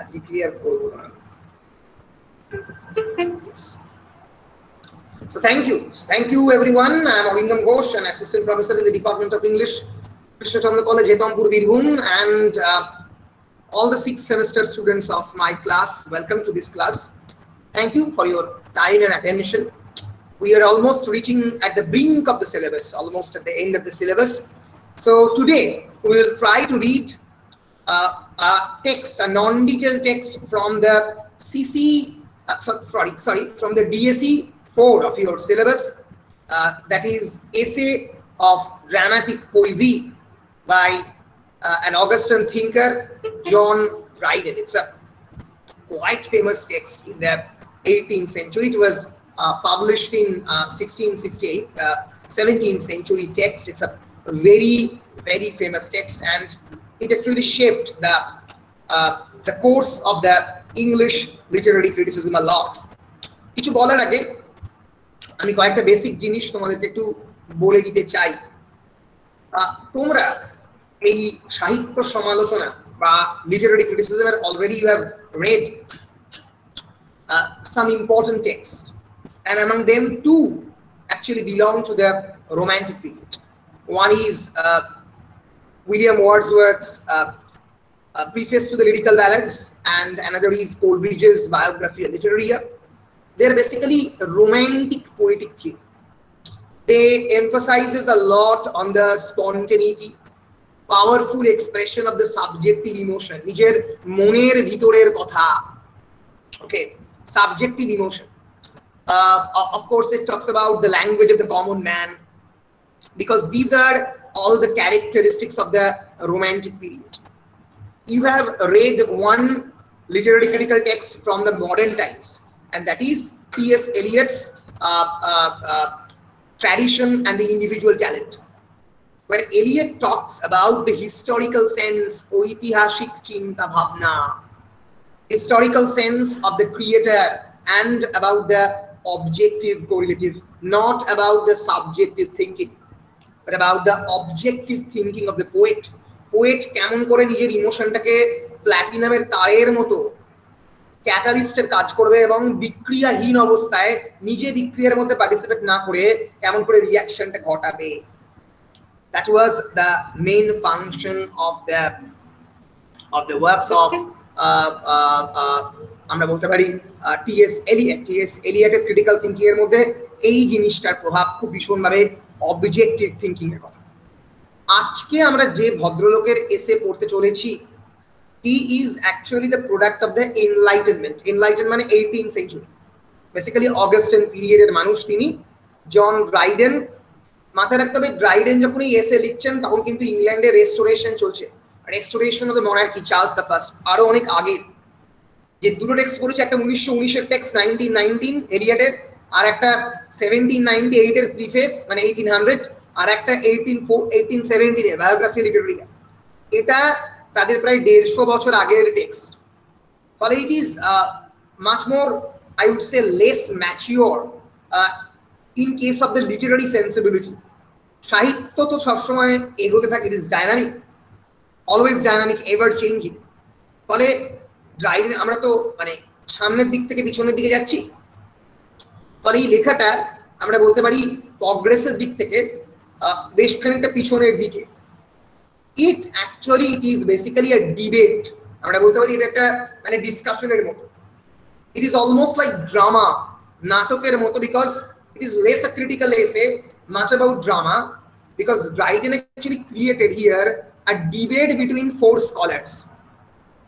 আজকে ক্লিয়ার করবো না yes. So thank you. Thank you everyone. I am Arindam Ghosh, an assistant professor in the Department of English, Krishna Chandra College, Hetampur, Birbhum, and uh, all the six semester students of my class. Welcome to this class. Thank you for your time and attention. We are almost reaching at the brink of the syllabus, almost at the end of the syllabus. So today we will try to read uh, a text, a non-detailed text from the CC, uh, so- sorry, sorry, from the DSE 4 of your syllabus. Uh, that is essay of dramatic poesy by uh, an Augustan thinker, John Dryden. It's a quite famous text in the 18th century. It was uh, published in uh, 1668, uh, 17th century text. It's a very, very famous text, and it actually shaped the uh, the course of the English literary criticism a lot. কিছু বলার আগে আমি কয়েকটা basic জিনিস তোমাদেরকে একটু বলে দিতে চাই তোমরা এই সাহিত্য সমালোচনা বা literary ক্রিটিসিজমের already you have read some important texts and among them two actually belong to the romantic period one is uh, william wordsworth's uh, uh, preface to the lyrical ballads and another is coleridge's biographia literaria they're basically romantic poetic theory they emphasizes a lot on the spontaneity powerful expression of the subjective emotion নিজের মনের ভিতরের কথা okay subjective emotion uh, of- of course it talks about the language of the common man because these are all the characteristics of the romantic period you have read one literary critical text from the modern times and that is T.S. Eliot's uh, uh, uh, tradition and the individual talent. where Eliot talks about the historical sense, oitihashik chinta bhavna, historical sense of the creator and about the objective correlative, not about the subjective thinking. But about the objective thinking of the poet. Poet কেমন করে নিজের ইমোশনটাকে প্ল্যাটিনামের তারের মতো ক্যাটালিস্টের কাজ করবে এবং বিক্রিয়াহীন অবস্থায় নিজে বিক্রিয়ার মধ্যে পার্টিসিপেট না করে কেমন করে রিয়াকশনটা ঘটাবে that was the main function of the of the works of uh, uh, uh, আমরা বলতে পারি T S Eliot T S এলিয়েটের critical thinking এর মধ্যে এই জিনিসটার প্রভাব খুব ভীষণভাবে অবজেক্টিভ থিঙ্কিং এর কথা। আজকে আমরা যে ভদ্রলোকের এসে পড়তে চলেছি he is actually the product of the enlightenment enlighten মানে এইটিন সেঞ্চুরি বেসিক্যালি অগাস্টেন পিরিয়ডের মানুষ তিনি জন ড্রাইডেন মাথায় রাখতে হবে ড্রাইডেন যখন এই এসে লিখছেন, তখন কিন্তু ইংল্যান্ডে রেস্টোরেশন চলছে। Restoration of the monarchy Charles the first আরও অনেক আগে। যে দুটো টেক্সট পড়েছে, একটা উনিশশো উনিশের টেক্সট নাইনটিন নাইনটিন এরিয়াটের আর একটা সেভেন্টিন নাইনটি এইটের প্রিফেস মানে এইটিন হান্ড্রেড আর একটা এইটিন ফোর এইটিন সেভেন্টিনের বায়োগ্রাফি লিটারেরিয়া এটা তাদের প্রায় দেড়শো বছর আগের টেক্সট ফলে it is much more I would say less mature in case of the literary sensibility সাহিত্য তো সবসময় এগোতে থাকে it is dynamic always dynamic ever changing ফলে ড্রাইভিং আমরা তো মানে সামনের দিক থেকে পিছনের দিকে যাচ্ছি ফলে এই লেখাটা আমরা বলতে পারি প্রগ্রেসের দিক থেকে বেশ খানিকটা পিছনের দিকে। It actually it is basically a debate আমরা বলতে পারি এটা একটা মানে ডিসকাশনের মতো। It is almost like drama নাটকের মতো because it is less a critical essay much about drama because Dryden actually created here a debate between four scholars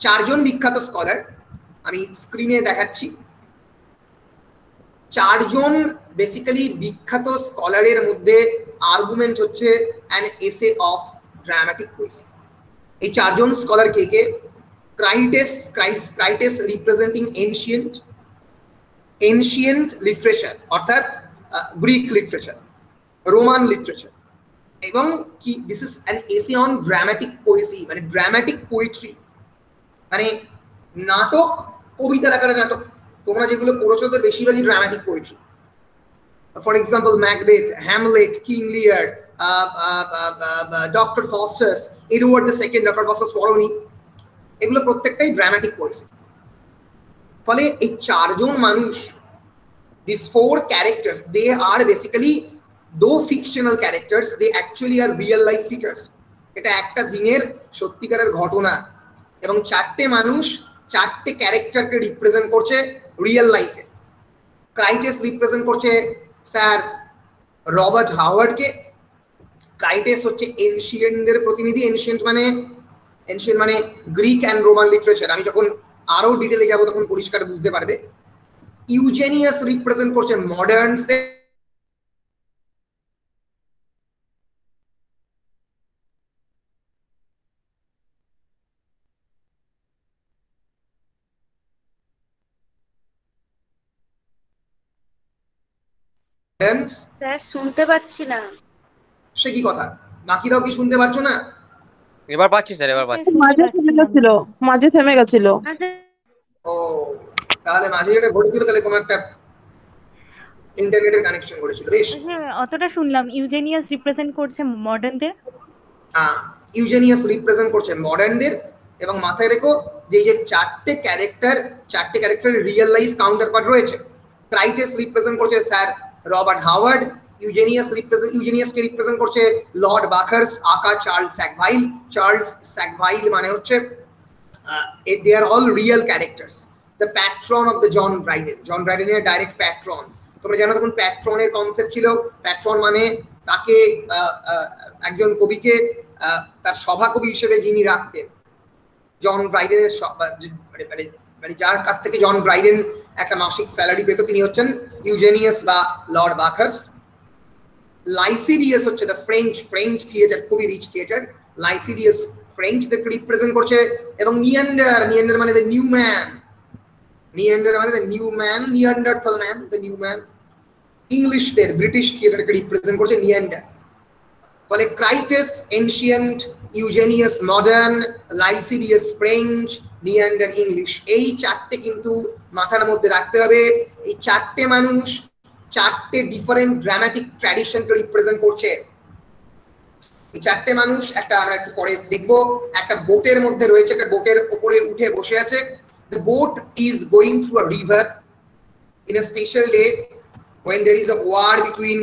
চারজন বিখ্যাত স্কলার আমি স্ক্রিনে দেখাচ্ছি। চারজন বেসিক্যালি বিখ্যাত স্কলারের মধ্যে আর্গুমেন্ট হচ্ছে an essay of dramatic poesy এই চারজন স্কলার কে কে? Crites Crites Crites representing ancient ancient literature অর্থাৎ গ্রিক লিটারেচার রোমান লিটারেচার এবং কি this is an essay on dramatic poesy মানে ড্রামাটিক পোয়েট্রি মানে নাটক কবিতার আকারে নাটক। তোমরা যেগুলো পড়েছো তো বেশিরভাগই dramatic poetry for example Macbeth Hamlet King Lear Doctor Faustus Edward the second Doctor Faustus পড়নি এগুলো প্রত্যেকটাই ড্রামাটিক পোয়েসি ফলে এই চারজন মানুষ this four characters they are basically though fictional characters they actually are real life figures এটা একটা দিনের সত্যিকারের ঘটনা এবং চারটে মানুষ, চারটে ক্যারেক্টারকে রিপ্রেজেন্ট করছে রিয়েল লাইফে ক্রাইটেস রিপ্রেজেন্ট করছে স্যার রবার্ট হাওয়ার্ডকে ক্রাইটেস হচ্ছে এনশিয়েন্টদের প্রতিনিধি। এনশিয়েন্ট মানে এনশিয়েন্ট মানে গ্রিক অ্যান্ড রোমান লিটারেচার আমি যখন আরও ডিটেলে যাব তখন পরিষ্কার বুঝতে পারবে। ইউজেনিয়াস রিপ্রেজেন্ট করছে মডার্নসদের স্যার শুনতে পাচ্ছি না। সে কি কথা? বাকিরাও কি শুনতে পারছ না? এবার পাচ্ছি স্যার এবার পাচ্ছি। মাঝে থেমে গেছিল মাঝে থেমে গেছিল। ও তাহলে মাঝে যেটা ঘটেছিল তাহলে কোনো একটা ইন্টারনেটের কানেকশন করেছিল বেশ। হ্যাঁ অতটা শুনলাম। ইউজেনিয়াস রিপ্রেজেন্ট করছে মডার্নদের হ্যাঁ ইউজেনিয়াস রিপ্রেজেন্ট করছে মডার্নদের এবং মাথায় রেখো যে যে চারটে ক্যারেক্টার চারটে ক্যারেক্টারের রিয়েল লাইফ কাউন্টার পার্ট রয়েছে ক্রাইটেস রিপ্রেজেন্ট করছে sir Robert Howard, Eugenius represent ইউজেনিয়াসকে represent করছে lord Buckhurst, aka Charles Sackville Charles Sackville মানে হচ্ছে they are all real characters the patron of the John Dryden John ব্রাইডেনের direct patron তোমরা জানো তখন প্যাট্রনের concept ছিল। Patron মানে তাকে একজন কবিকে তার সভাকবি হিসেবে যিনি রাখতেন। জন ব্রাইডেনের মানে মানে যার কাছ থেকে জন ব্রাইডেন একটা মাসিক স্যালারি পেত, তিনি হচ্ছেন ইউজেনিয়াস বা লর্ড বাকার্স লাইসিডিয়াস হচ্ছে দ্য ফ্রেঞ্চ ফ্রেঞ্চ থিয়েটার খুবই রিচ থিয়েটার লাইসিডিয়াস ফ্রেঞ্চদেরকে রিপ্রেজেন্ট করছে, এবং নিয়ান্ডার নিয়ান্ডার মানে দ্য নিউ ম্যান নিয়ান্ডার মানে the new man Neanderthal man the new man ইংলিশদের ব্রিটিশ থিয়েটারকে রিপ্রেজেন্ট করছে নিয়ান্ডার ফলে Crites ancient Eugenius modern Lisideius French Neander English এই চারটে কিন্তু মাথার মধ্যে রাখতে হবে। এই চারটে মানুষ চারটে ডিফারেন্ট ড্রামাটিক ট্র্যাডিশনকে রিপ্রেজেন্ট করছে। এই চারটে মানুষ একটা আমরা একটু পরে দেখব। একটা বোটের মধ্যে রয়েছে, একটা বোটের উপরে উঠে বসে আছে। The boat is going through a river in a special day when there is a war between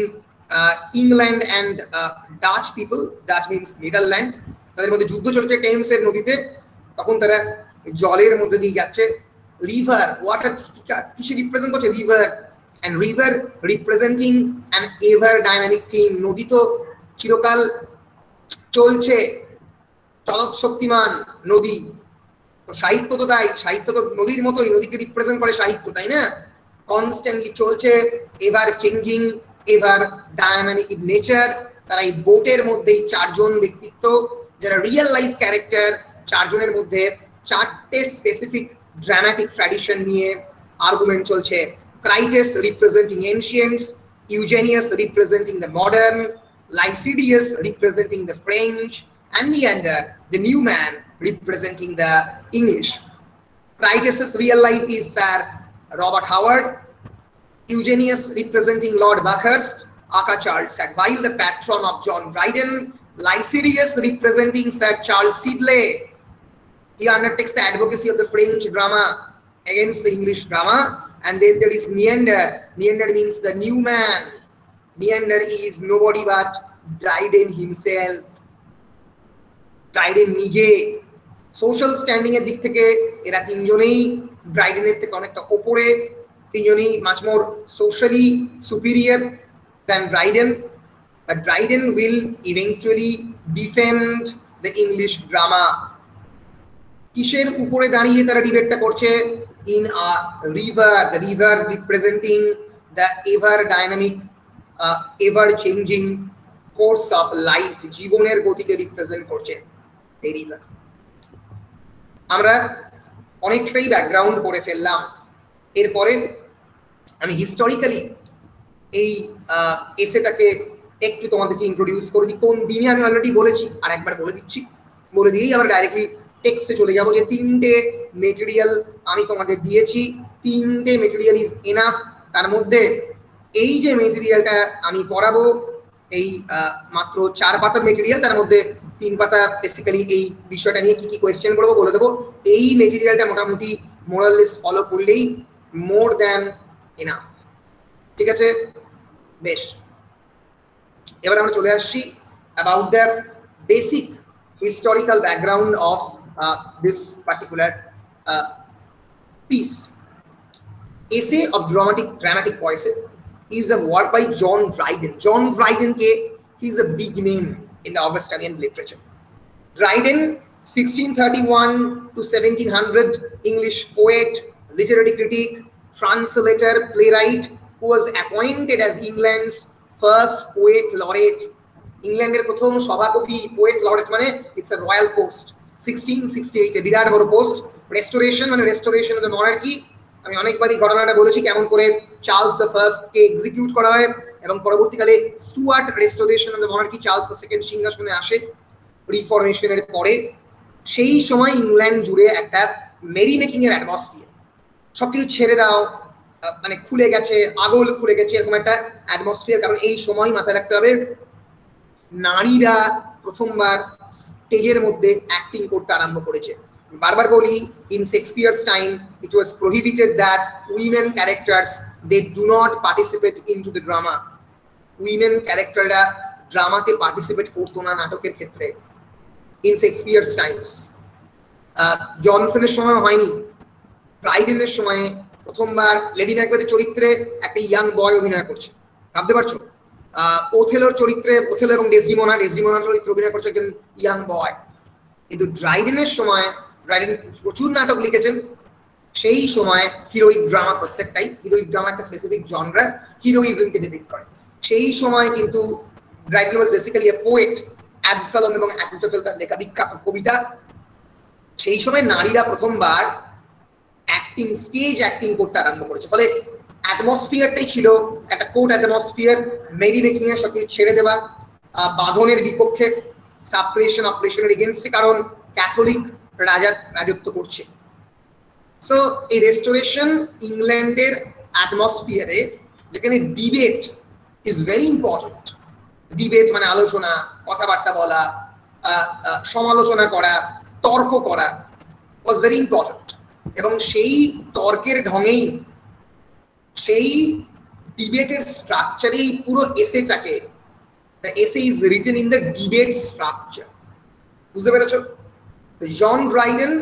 and uh, Dutch people Dutch means Netherland তাদের মধ্যে যুদ্ধ চলছে টেমসের নদীতে তখন তারা জলের মধ্যে দিয়ে যাচ্ছে। রিভার ওয়াটার কিসে রিপ্রেজেন্ট করছে? River and river representing an ever dynamic theme নদী তো চিরকাল চলছে চলৎ শক্তিমান নদী। তো সাহিত্য তো তাই সাহিত্য তো নদীর মতোই নদীকে রিপ্রেজেন্ট করে সাহিত্য তাই না? কনস্ট্যান্টলি চলছে ever changing ever dynamic in nature তারা এই বোটের মধ্যেই চারজন ব্যক্তিত্ব যারা রিয়েল লাইফ ক্যারেক্টার চারজনের মধ্যে চারটে স্পেসিফিক ড্রামাটিক ট্র্যাডিশন নিয়ে আর্গুমেন্ট চলছে Crites representing ancients Eugenius representing the modern Lycidius representing the French, and Neander, the new man, representing the English. Critus's real life is Sir Robert Howard, Eugenius representing Lord Buckhurst, Aka Charles Sackville, the patron of John Dryden, Lycidius representing Sir Charles Sidley. He undertakes the advocacy of the French drama against the English drama. And then there is Neander. Neander means the new man. Neander is nobody but Dryden himself. Dryden নিজে social standing এর দিক থেকে এরা তিনজনেই ড্রাইডেনের থেকে অনেকটা ওপরে তিনজনেই much more socially superior than Dryden but Dryden will eventually defend the English drama কিসের উপরে দাঁড়িয়ে তারা ডিবেটটা করছে? In a river the river representing the ever dynamic ever changing course of life জীবনের গতিকে রিপ্রেজেন্ট করছে এই রিভার আমরা অনেকটাই ব্যাকগ্রাউন্ড করে ফেললাম। এরপরে আমি হিস্টোরিক্যালি এই এসেটাকে একটু তোমাদেরকে ইন্ট্রোডিউস করে দিই। কোন দিনে আমি অলরেডি বলেছি, আর একবার বলে দিচ্ছি। বলে দিয়েই আমরা ডাইরেক্টলি টেক্সটে চলে যাব যে তিনটে মেটেরিয়াল আমি তোমাদের দিয়েছি। তিনটে মেটেরিয়াল ইজ এনাফ তার মধ্যে এই যে মেটেরিয়ালটা আমি পড়াবো, এই মাত্র চার পাতার মেটেরিয়াল তার মধ্যে তিন পাতা বেসিক্যালি এই বিষয়টা নিয়ে কি কি কোয়েশ্চেন করব বলে দেবো। এই মেটেরিয়ালটা মোটামুটি মোরালেস ফলো করলেই মোর দ্যান এনাফ ঠিক আছে বেশ এবার আমরা চলে আসছি about the basic historical background of this particular piece. Essay of Dramatic Dramatic Voices is a work by John Dryden. John Dryden ke he's a big name in the Augustinian literature. Dryden, 1631 to 1700, English poet, literary critic, translator, playwright, who was appointed as England's first poet laureate. ইংল্যান্ডের প্রথম সভাকবি poet laureate মানে it's a royal post sixteen sixty এইটে বিরাট বড় post restoration মানে restoration of the monarchy আমি অনেকবারই ঘটনাটা বলেছি কেমন করে চার্লস দ্য ফার্স্ট কে এক্সিকিউট করা হয় এবং পরবর্তীকালে Stuart restoration of the monarchy Charles the second সিংহাসনে আসে রিফরমেশনের পরে। সেই সময় ইংল্যান্ড জুড়ে একটা মেরি মেকিং এর অ্যাটমসফিয়ার সবকিছু ছেড়ে দাও মানে খুলে গেছে, আগল খুলে গেছে, এরকম একটা অ্যাটমসফিয়ার কারণ এই সময় মাথায় রাখতে হবে নারীরা প্রথমবার স্টেজের মধ্যে অ্যাক্টিং করতে আরম্ভ করেছে। বারবার বলি in Shakespeare's time it was prohibited that women characters they do not participate in to the drama women ক্যারেক্টাররা ড্রামাতে পার্টিসিপেট করতো না নাটকের ক্ষেত্রে। ইন শেক্সপিয়ার্স টাইমস জনসনের সময় হয়নি। ড্রাইডেনের সময়ে প্রথমবার লেডি ম্যাকবেথের চরিত্রে একটা ইয়াং বয় অভিনয় করছে। ভাবতে পারছ? ওথেলোর চরিত্রে ওথেলো এবং ডেসডিমোনা ডেসডিমোনার চরিত্রে অভিনয় করছে একজন ইয়াং বয় কিন্তু ড্রাইডেনের সময় ড্রাইডেন প্রচুর নাটক লিখেছেন, সেই সময় হিরোইক ড্রামা প্রত্যেকটাই হিরোইক ড্রামা একটা স্পেসিফিক জনরা হিরোইজমকে ডিপিক্ট করে। সেই সময় কিন্তু Dryden was basically a poet Absalom এবং অ্যাকুটোফেল তার লেখা বিখ্যাত কবিতা। সেই সময় নারীরা প্রথমবার অ্যাক্টিং স্টেজ অ্যাক্টিং করতে আরম্ভ করেছে। ফলে অ্যাটমসফিয়ারটাই ছিল একটা কোর্ট অ্যাটমসফিয়ার মেরি মেকিং এর সবকিছু ছেড়ে দেওয়া বাঁধনের বিপক্ষে সাপ্রেশন অপারেশনের এগেনস্টে কারণ ক্যাথলিক রাজা রাজত্ব করছে। সো এই রেস্টোরেশন ইংল্যান্ডের অ্যাটমসফিয়ারে যেখানে debate is very important debate মানে আলোচনা, কথাবার্তা বলা সমালোচনা করা, তর্ক করা ওয়াজ ভেরি ইম্পর্টেন্ট এবং সেই তর্কের ঢঙেই সেই ডিবেটের স্ট্রাকচারেই পুরো এসেটাকে the essay is written in the debate structure বুঝতে পেরেছো John Dryden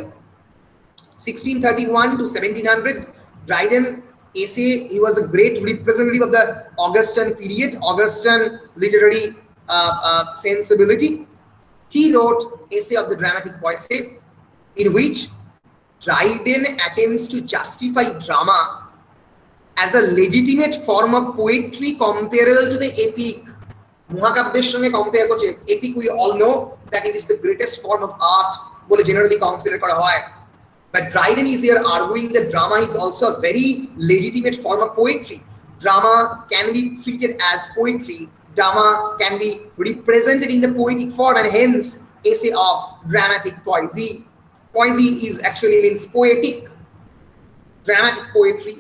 1631 to 1700 dryden essay he was a great representative of the augustan period augustan literary uh, uh, sensibility he wrote essay of the dramatic voice in which dryden attempts to justify drama as a legitimate form of poetry comparable to the epic মহাকাব্যের সঙ্গে compare করছে epic we all know that it is the greatest form of art বলে generally consider করা হয় But Dryden is here arguing that drama is also a very legitimate form of poetry. Drama can be treated as poetry. Drama can be represented in the poetic form and hence essay of dramatic poesy. Poesy is actually means poetic, dramatic poetry.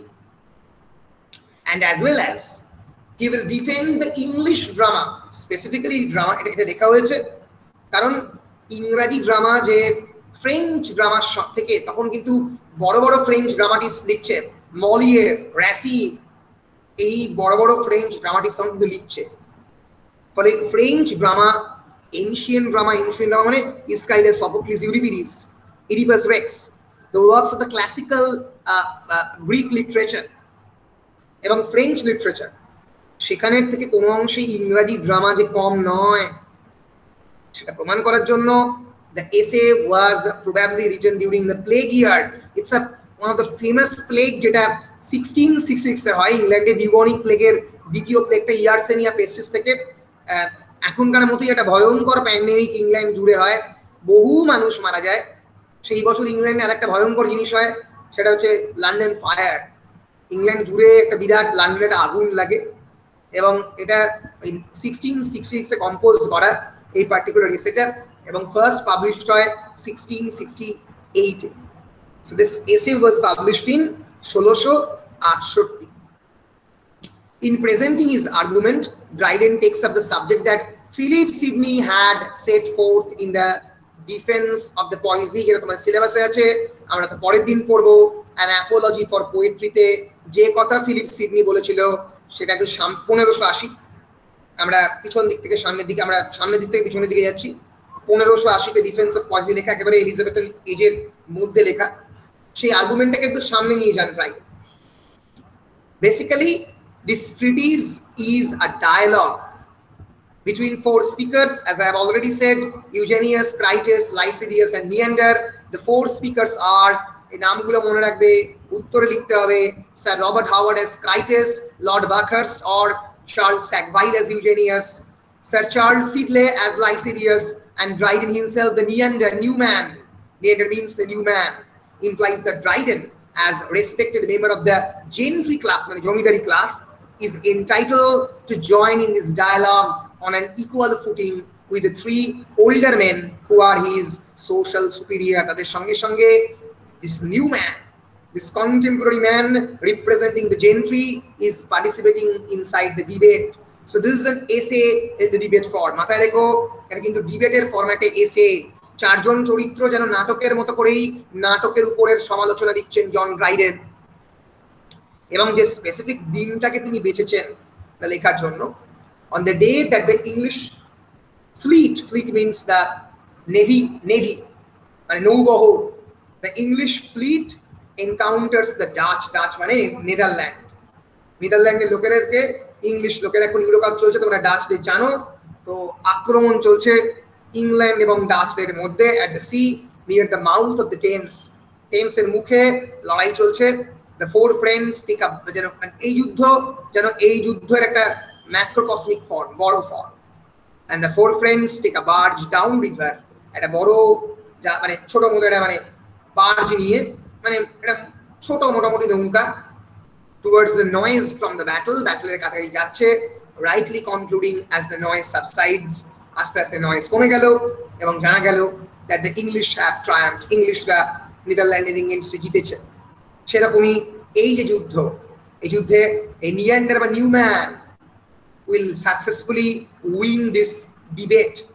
And as well as he will defend the English drama, specifically drama, এটা লেখা হয়েছে কারণ ইংরাজি drama যে French ড্রামার থেকে তখন কিন্তু বড় বড় ফ্রেঞ্চ ড্রামাটিস্ট লিখছে মলিয়ে র্যাসি এই বড় বড় ফ্রেঞ্চ ড্রামাটিস্ট তখন কিন্তু লিখছে। ফলে French drama ancient drama ancient drama মানে Aeschylus Sophocles Euripides Oedipus Rex the works of the classical Greek literature এবং ফ্রেঞ্চ লিটারেচার সেখানের থেকে কোনো অংশে ইংরাজি ড্রামা যে কম নয়, সেটা প্রমাণ করার জন্য the essay was probably written during the plague year. It's a, one of the famous plague যেটা 1666 এ হয়, ইংল্যান্ডে বিউবনিক প্লেগের দ্বিতীয় প্লেগটা ইয়ারসেনিয়া পেস্টিস থেকে। এখনকার মতোই একটা ভয়ঙ্কর প্যান্ডেমিক ইংল্যান্ড জুড়ে হয়। বহু মানুষ মারা যায়। সেই বছর ইংল্যান্ডে আর একটা ভয়ঙ্কর জিনিস হয় সেটা হচ্ছে লন্ডন ফায়ার ইংল্যান্ড জুড়ে একটা বিরাট লন্ডনে একটা আগুন লাগে এবং এটা সিক্সটিন সিক্সটি সিক্সে কম্পোজ করা এই পার্টিকুলার এসেটা এবং ফার্স্ট পাবলিশড হয় সিক্সটিন সিক্সটি এইটে so this essay was published in ষোলোশো আটষট্টি। In presenting his argument, Dryden takes up the subject that Philip Sidney had set forth in the defense of the poesy এরকম সিলেবাসে আছে আমরা তো পরের দিন পড়ব। অ্যান অ্যাপোলজি ফর পোয়েট্রিতে যে কথা ফিলিপ সিডনি বলেছিল, সেটা একটু সাম পনেরোশো আশি। আমরা পিছন দিক থেকে সামনের দিকে, আমরা সামনের দিক থেকে পিছনের দিকে যাচ্ছি। পনেরোশো আশিতে ডিফেন্স অফ পয়জি লেখা, একেবারে এলিজাবেথের এজের মধ্যে লেখা। সেই আর্গুমেন্টটাকে একটু সামনে নিয়ে যান try basically this treatise is a dialogue between four speakers as i have already said eugenius critus lycidius and neander the four speakers are এই নামগুলো মনে রাখবে উত্তরে লিখতে হবে Sir Robert Howard as Crites Lord Buckhurst or Charles Sackville as Eugenius, Sir Charles Sidley as Lycidius, and Dryden himself, the Neander, new man. Neander means the new man, implies that Dryden, as respected member of the gentry class, মানে জমিদারি class, is entitled to join in this dialogue on an equal footing with the three older men who are his social superior. তাদের সঙ্গে সঙ্গে this new man, this contemporary man representing the gentry is participating inside the debate. So this is an essay in the debate form. মাথায় রেখো এটা কিন্তু ডিবেটের ফরম্যাটে এসে চারজন চরিত্র যেন নাটকের মতো করেই নাটকের উপরের সমালোচনা দিচ্ছেন জন ড্রাইডেন এবং যে স্পেসিফিক দিনটাকে তিনি বেছেছেন লেখার জন্য on the day that the English fleet fleet means the navy navy মানে নৌবহর the English fleet encounters the Dutch Dutch মানে নেদারল্যান্ড নেদারল্যান্ডের লোকেদেরকে ইংলিশ লোকের এখন ইউরোকাপ চলছে, তোমরা ডাচদের জানো। তো আক্রমণ চলছে ইংল্যান্ড এবং ডাচদের মধ্যে at the sea near the mouth of the Thames টেমসের মুখে লড়াই চলছে। The four friends take up যেন, এই যুদ্ধ, যেন এই যুদ্ধের একটা ম্যাক্রোকসমিক ফর্ম বড় form and the four friends take a barge down river একটা বড় যা মানে ছোট মতো একটা মানে বার্জ নিয়ে মানে একটা ছোট মোটামুটি নৌকা towards the noise from the battle. ব্যাটলের কাছাকাছি যাচ্ছে rightly concluding as the noise subsides, আস্তে আস্তে নয়েজ কমে গেল এবং জানা গেল that the English have triumphed. ইংলিশরা নেদারল্যান্ডের ইংলিশে জিতেছে। সেরকমই এই যে যুদ্ধ, এই যুদ্ধে এই নিয়ান্ডার বা new man will successfully win this debate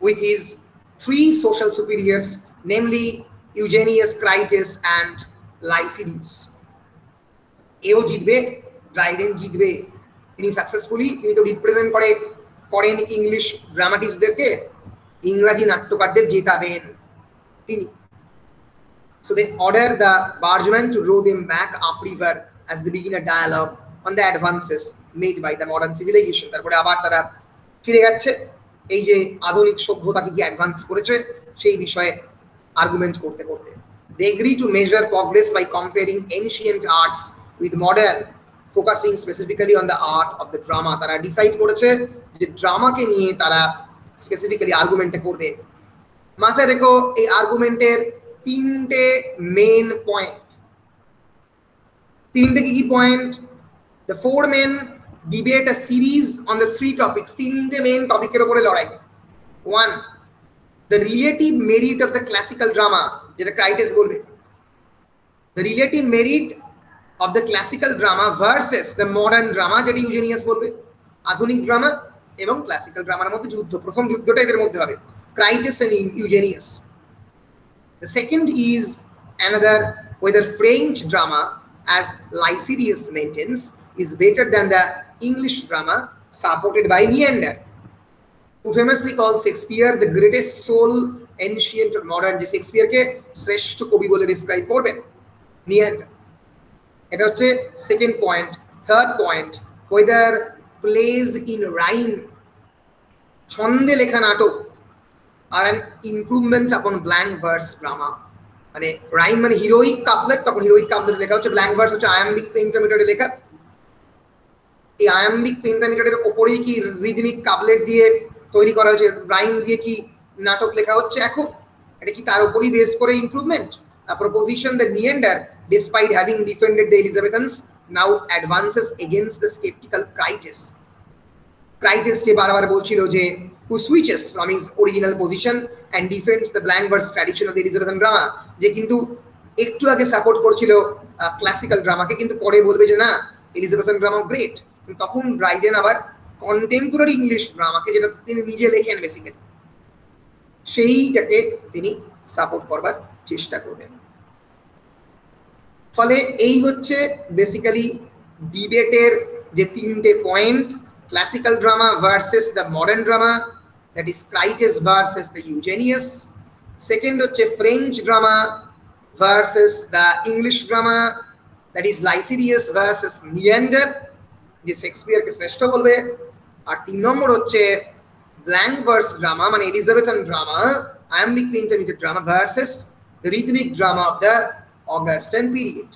with his three social superiors namely Eugenius Critus and Lycidius এও জিতবে ড্রাইডেন জিতবে তিনি সাকসেসফুলি তিনি তো রিপ্রেজেন্ট করে করেন ইংলিশ ড্রামাটিস্টদেরকে ইংরাজি নাট্যকারদের জেতাবেন তিনি So they order the bargeman to row them back upriver as they begin a dialogue on the advances made by the modern civilization. তারপরে আবার তারা ফিরে যাচ্ছে। এই যে আধুনিক সভ্যতা কি অ্যাডভান্স করেছে, সেই বিষয়ে আর্গুমেন্ট করতে করতে। They agree to measure progress by comparing ancient arts with modern focusing specifically on the art of the drama তারা ডিসাইড করেছে যে ড্রামাকে নিয়ে তারা স্পেসিফিক্যালি আর্গুমেন্টে করবে। মাথায় রেখো, এই আর্গুমেন্টের তিনটে মেন পয়েন্ট তিনটে কি কি point the four men debate a series on the three topics তিনটে মেন টপিকের উপরে লড়াই। One the relative merit of the classical drama যেটা ক্রাইটেস বলবে। The relative merit of the classical drama versus the modern drama যেটা Eugenius বলবে। আধুনিক drama এবং ক্লাসিক্যাল ড্রামার মধ্যে যুদ্ধ। প্রথম যুদ্ধটা এদের মধ্যে হবে। Crites and Eugenius The second is another whether French drama, as Lycidius maintains, is better than the English drama supported by Neander, who famously called Shakespeare the greatest soul, ancient or modern, যে শেক্সপিয়ারকে শ্রেষ্ঠ কবি বলে describe করবেন Neander এটা হচ্ছে second point third point whether plays in rhyme ছন্দে লেখা নাটক আর an improvement upon blank verse drama মানে রাইম মানে হিরোইক কাপলেট তখন হিরোইক কাপলেট লেখা হচ্ছে ব্ল্যাঙ্ক ভার্স হচ্ছে আয়াম্বিক পেন্টামিটারে লেখা এই আয়াম্বিক পেন্টামিটারের ওপরেই কি রিদমিক কাবলেট দিয়ে তৈরি করা হয়েছে? রাইম দিয়ে কি নাটক লেখা হচ্ছে? এখন এটা কি তার উপরই বেস করে ইম্প্রুভমেন্ট তারপর position the Neander despite having defended the Elizabethans now advances against the sceptical Crites ক্রাইটিসকে বারবার বলছিল যে who switches from his original position and defence the blank verse the Elizabethan drama যে কিন্তু একটু আগে সাপোর্ট করছিল ক্লাসিক্যাল ড্রামাকে কিন্তু পরে বলবে যে, না এলিজাবেথন ড্রামা গ্রেট তখন ড্রাইডেন আবার কন্টেম্পোরারি ইংলিশ ড্রামাকে যেটা তিনি নিজে লেখেন বেসিক্যালি সেইটাকে তিনি সাপোর্ট করবার চেষ্টা করবেন। ফলে এই হচ্ছে বেসিক্যালি ডিবেটের যে তিনটে point classical drama versus the modern drama that is Crites versus the Eugenius second হচ্ছে French drama versus the English drama that is Lisideius versus Neander যে শেক্সপিয়ারকে শ্রেষ্ঠ বলবে আর তিন নম্বর হচ্ছে ব্ল্যাঙ্ক ভার্স ড্রামা মানে Elizabethan drama intermittent drama versus the rhythmic drama of the Augustan period.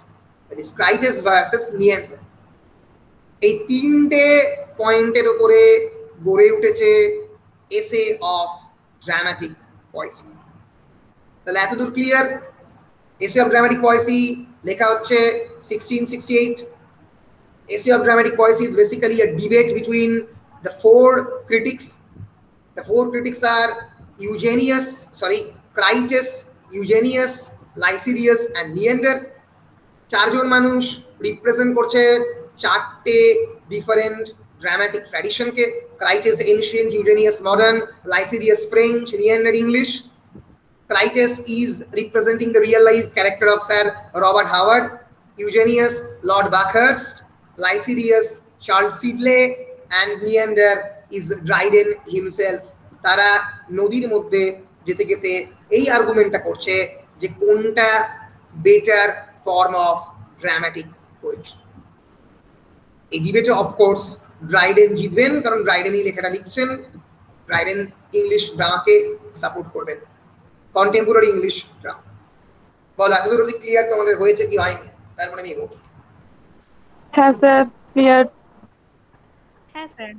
That is Critus versus Neander. এই তিনটে পয়েন্টের উপরে গড়ে উঠেছে এসে অফ ড্রামাটিক পয়সি তাহলে এতদূর ক্লিয়ার এসে অফ ড্রামাটিক পয়সি লেখা হচ্ছে sixteen sixty eight essay of dramatic poesy is basically a debate between the four critics. The four critics are Eugenius, sorry, Critus, Eugenius, Lycirius, and Neander. চারজন মানুষ represent করছে চারটে different dramatic ট্র্যাডিশনকে Crites ancient Eugenius modern Lisideius French Neander English Critus is representing the real life character of Sir Robert Howard, Eugenius, Lord Buckhurst, Lycirius, Charles Sidley, and Neander is Dryden himself. তারা নদীর মধ্যে যেতে যেতে এই আর্গুমেন্টটা করছে যে কোনটা better form of dramatic poetry এই ডিবেটে অফকোর্স ড্রাইডেন জিতবেন কারণ ড্রাইডেনই লেখাটা লিখছেন। ড্রাইডেন ইংলিশ ড্রামাকে সাপোর্ট করবেন। কন্টেম্পোরারি ইংলিশ ড্রামা বল এতদূর অব্দি ক্লিয়ার তোমাদের হয়েছে কি হয়নি? তারপরে আমি এগোবো। Hazard. Fear. Hazard.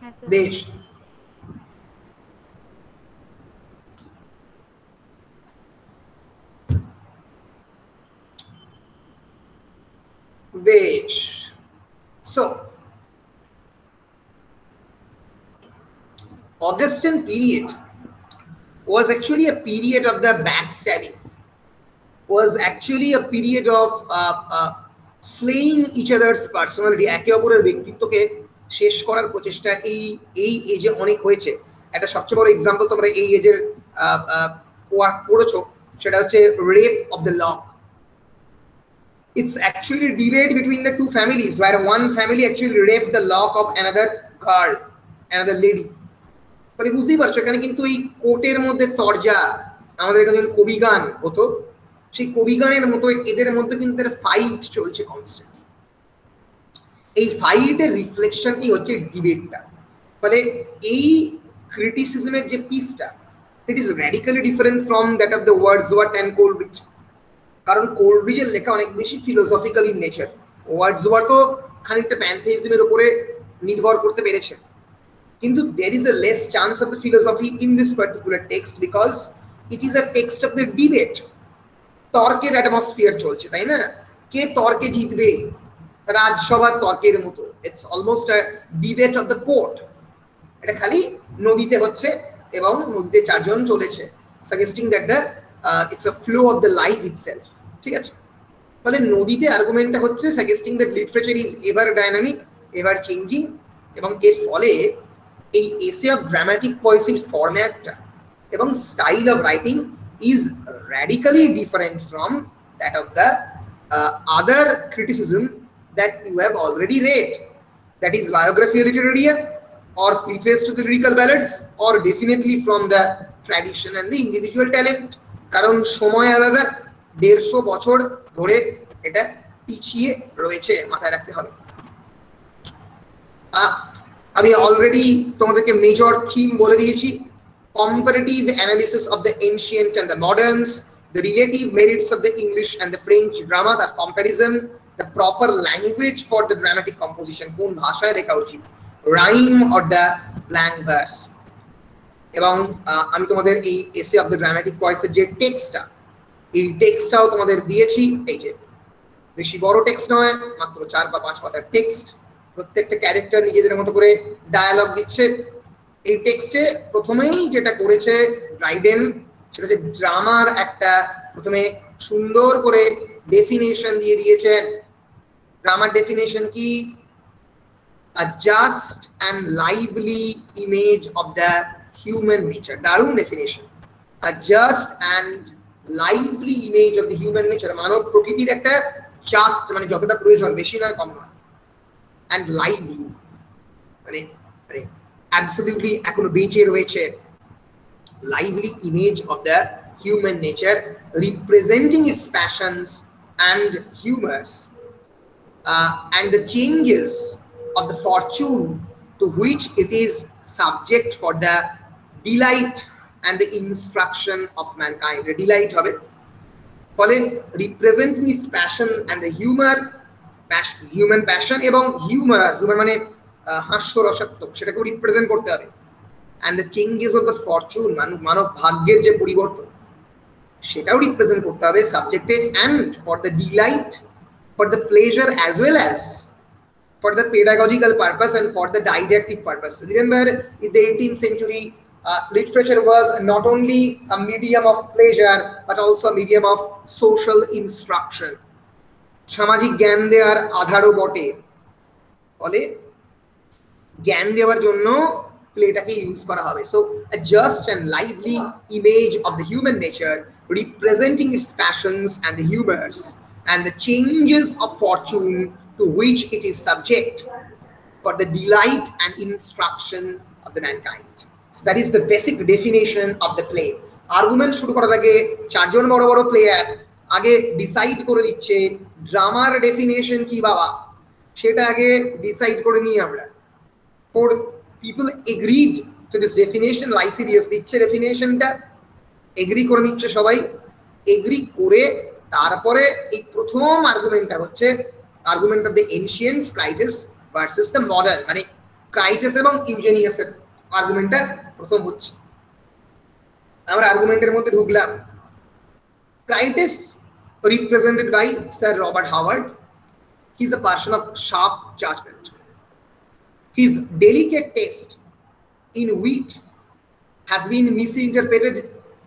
Hazard. Beige. Beige. So, Augustan period was actually a period of the backstabbing, was actually a period of uh, uh, slaying each other's personality একে অপরের ব্যক্তিত্বকে শেষ করার প্রচেষ্টা এই এই এজে অনেক হয়েছে একটা সবচেয়ে বড় এক্সাম্পল তোমরা এই এজের পড়েছো সেটা হচ্ছে rape of the lock it's actually debate between the two families where one family actually raped the lock of another girl another lady মানে বুঝতেই পারছ এখানে কিন্তু এই কোর্টের মধ্যে তরজা আমাদের এখানে কবিগান হতো সেই কবিগানের মতো এদের মধ্যে কিন্তু ফাইট চলছে কনস্ট্যান্ট এই ফাইটের রিফ্লেকশনই হচ্ছে ডিবেটটা ফলে এই ক্রিটিসিজমের যে পিসটা it is radically different from that of the Wordsworth and Coleridge কারণ কোলব্রিজের লেখা অনেক বেশি philosophical in nature Wordsworth তো খানিকটা প্যান্থেইজমের উপরে নির্ভর করতে পেরেছে। কিন্তু there is a less chance of the philosophy in this particular text because it is a text of the debate তর্কের অ্যাটমসফিয়ার চলছে, তাই না? কে তর্কে জিতবে? রাজসভার তর্কের মতো। It's almost debate of the court এটা খালি নদীতে হচ্ছে এবং নদীতে চারজন চলেছে suggesting that the it's a flow of the life itself ঠিক আছে? ফলে নদীতে আর্গুমেন্টটা হচ্ছে suggesting that literature is ever dynamic ever changing এবং এর ফলে এই এসে অফ ড্রামাটিক পয়েসির ফরম্যাটটা এবং style of writing is radically different from that of the uh, other criticism that you have already read. That is Biographia Literaria or Preface to the Lyrical Ballads or definitely from the tradition and the individual talent. কারণ সময় আলাদা দেড়শো বছর ধরে এটা পিছিয়ে রয়েছে মাথায় রাখতে হবে আমি অলরেডি তোমাদেরকে মেজর থিম বলে দিয়েছি comparative analysis of the ancient and the moderns, the relative merits of the English and the French drama, the comparison, the proper language for the dramatic composition, rhyme or the blank verse. এবং আমি তোমাদের এই এসে of the dramatic ভয়েসের যে টেক্সটটা এই টেক্সটটাও তোমাদের দিয়েছি এই যে বেশি বড় টেক্সট নয় মাত্র চার বা পাঁচ পাতার টেক্সট প্রত্যেকটা ক্যারেক্টার নিজেদের মতো করে ডায়ালগ দিচ্ছে এই টেক্সটে প্রথমেই যেটা করেছে রাইডেন, সেটা হচ্ছে ড্রামার একটা প্রথমে সুন্দর করে ডেফিনেশন দিয়ে দিয়েছে। ড্রামার ডেফিনেশন কি? A just and lively image of the human nature দারুণ definition a just and lively image of the human nature মানব প্রকৃতির একটা জাস্ট মানে যতটা প্রয়োজন, বেশি নয়, কম নয়। অ্যান্ড লাইভলি মানে মানে অ্যাবসলিউটলি এখনো বেঁচে রয়েছে lively image of the human nature representing its passions and humors uh, and the changes of the fortune to which it is subject for the delight and the instruction of mankind the delight হবে ফলে representing its passion and the humour human passion এবং humour humour মানে আহ, হাস্যরসাত্মক সেটাকেও represent করতে হবে and the changes of the fortune মানব ভাগ্যের যে পরিবর্তন সেটাও রিপ্রেজেন্ট করতে হবে সাবজেক্টে and for the delight for the pleasure as well as for the pedagogical purpose and for the didactic purpose. Remember, in the 18th century, uh, literature was not only a medium of pleasure but also a medium of social instruction. সামাজিক জ্ঞান দেওয়ার আধারও বটে ফলে জ্ঞান দেওয়ার জন্য প্লেটাকে use করা হবে so just and lively image of the human nature representing its passions and the humours and the changes of fortune to which it is subject for the delight and instruction of the mankind. So, that is the basic definition of the play. Argument শুরু করার আগে চারজন বড় বড় player আগে decide করে দিচ্ছে ড্রামার definition কি বাবা সেটা আগে ডিসাইড করে নিই আমরা people agreed to this definition Lisideius দিচ্ছে ডেফিনেশনটা এগ্রি করে নিচ্ছে সবাই। এগ্রি করে তারপরে এই প্রথম আর্গুমেন্টটা হচ্ছে argument of the ancients Crites versus the modern মানে ক্রাইটিস এবং ইউজেনিয়াসের আর্গুমেন্টটা প্রথম হচ্ছে। আমরা আর্গুমেন্টের মধ্যে ঢুকলাম। Crites represented by Sir Robert Howard he is a person of sharp delicate taste in wit has been misinterpreted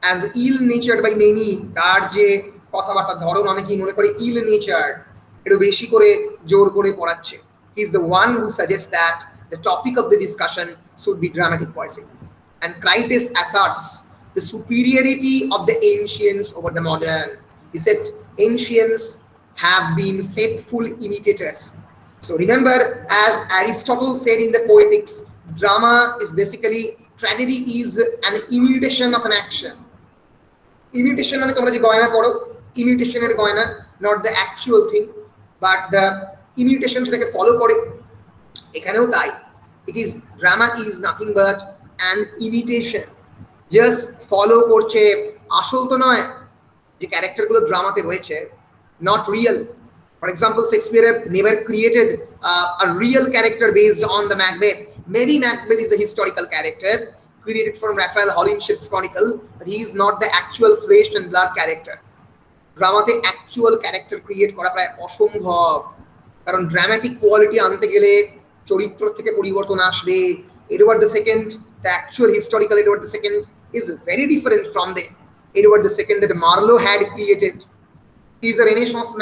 as ill natured by many তার যে কথাবার্তার ধরন অনেকেই মনে করে নেচার্ড একটু বেশি করে জোর করে পড়াচ্ছে he is the one who suggest that the topic of the discussion should be dramatic voicing and Crites asserts the superiority of the ancients over the modern. He said, ancients have been faithful imitators. So remember, as Aristotle said in the Poetics, drama is basically tragedy is an imitation of an action. Imitation মানে তোমরা যে গয়না পড়ো ইমিটেশনের গয়না not the actual thing but the imitation সেটাকে follow করে এখানেও তাই it is drama is nothing but an imitation just follow করছে আসল তো নয় যে ক্যারেক্টারগুলো ড্রামাতে রয়েছে not real for example Shakespeare never created a real character based on the Macbeth Mary Macbeth is a historical character created from Raphael Holinshedd's chronicle but he is not the actual flesh and blood character ড্রামাতে actual character create করা প্রায় অসম্ভব কারণ dramatic quality আনতে গেলে চরিত্র থেকে পরিবর্তন আসবে Edward the second the actual historical Edward the second is very different from the Edward II that Marlowe had created. He's a Renaissance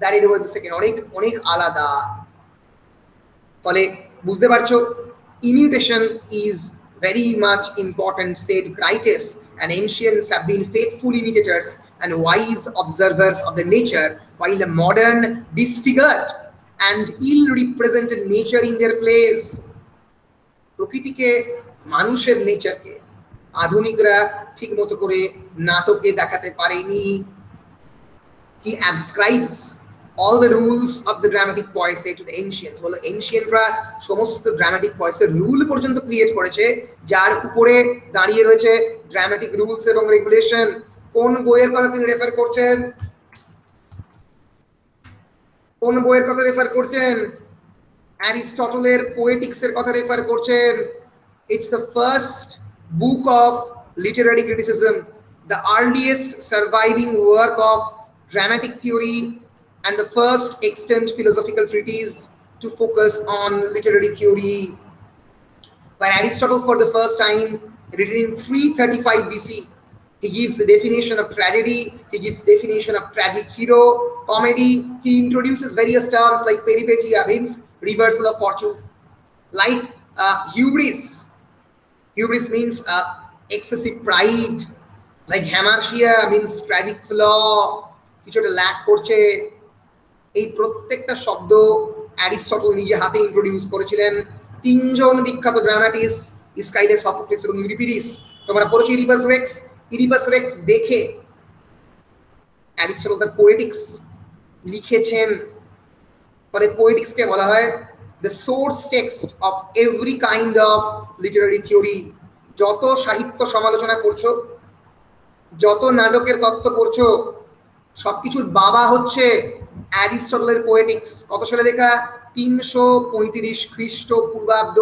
than second অনেক অনেক আলাদা। ফলে বুঝতে পারছ imitation is very much important said Crites and ancients have been faithful imitators and wise observers of the nature while modern disfigured and ill represented nature in their প্রকৃতিকে, মানুষের নেচারকে আধুনিকরা ঠিক মতো করে নাটকে দেখাতে পারেনি। He ascribes all the rules of the dramatic poesy to the ancients বলো এনশিয়েন্টরা সমস্ত ড্রামাটিক পয়েসের রুল পর্যন্ত ক্রিয়েট করেছে যার উপরে দাঁড়িয়ে রয়েছে ড্রামাটিক রুলস এবং রেগুলেশন কোন বইয়ের কথা তিনি রেফার করছেন? কোন বইয়ের কথা রেফার করছেন? অ্যারিস্টটলের পোয়েটিক্সের কথা রেফার করছেন। It's the first book of literary criticism, the earliest surviving work of dramatic theory, and the first extant philosophical treatise to focus on literary theory. When Aristotle, for the first time, written in 335 BC, he gives the definition of tragedy, he gives definition of tragic hero, comedy, he introduces various terms like peripeteia means reversal of fortune, like uh, hubris, hubris means uh, excessive pride like hamartia means tragic flaw কিছু একটা lack করছে এই প্রত্যেকটা শব্দ Aristotle নিজে হাতে introduce করেছিলেন। তিনজন বিখ্যাত ড্রামাটিস্ট স্কাইলেস সফোক্লিস এবং ইউরিপিডিস তোমরা পড়েছো ইরিপাস রেক্স ইরিপাস রেক্স দেখে অ্যারিস্টটল তার পোয়েটিক্স লিখেছেন। ফলে পোয়েটিক্সকে বলা হয় the source text of every kind of literary theory যত সাহিত্য সমালোচনা করছ, যত নাটকের তত্ত্ব পড়ছো, সবকিছুর বাবা হচ্ছে অ্যারিস্টটলের পোয়েটিক্স কত সালে লেখা? তিনশো পঁয়ত্রিশ খ্রিস্ট পূর্বাব্দ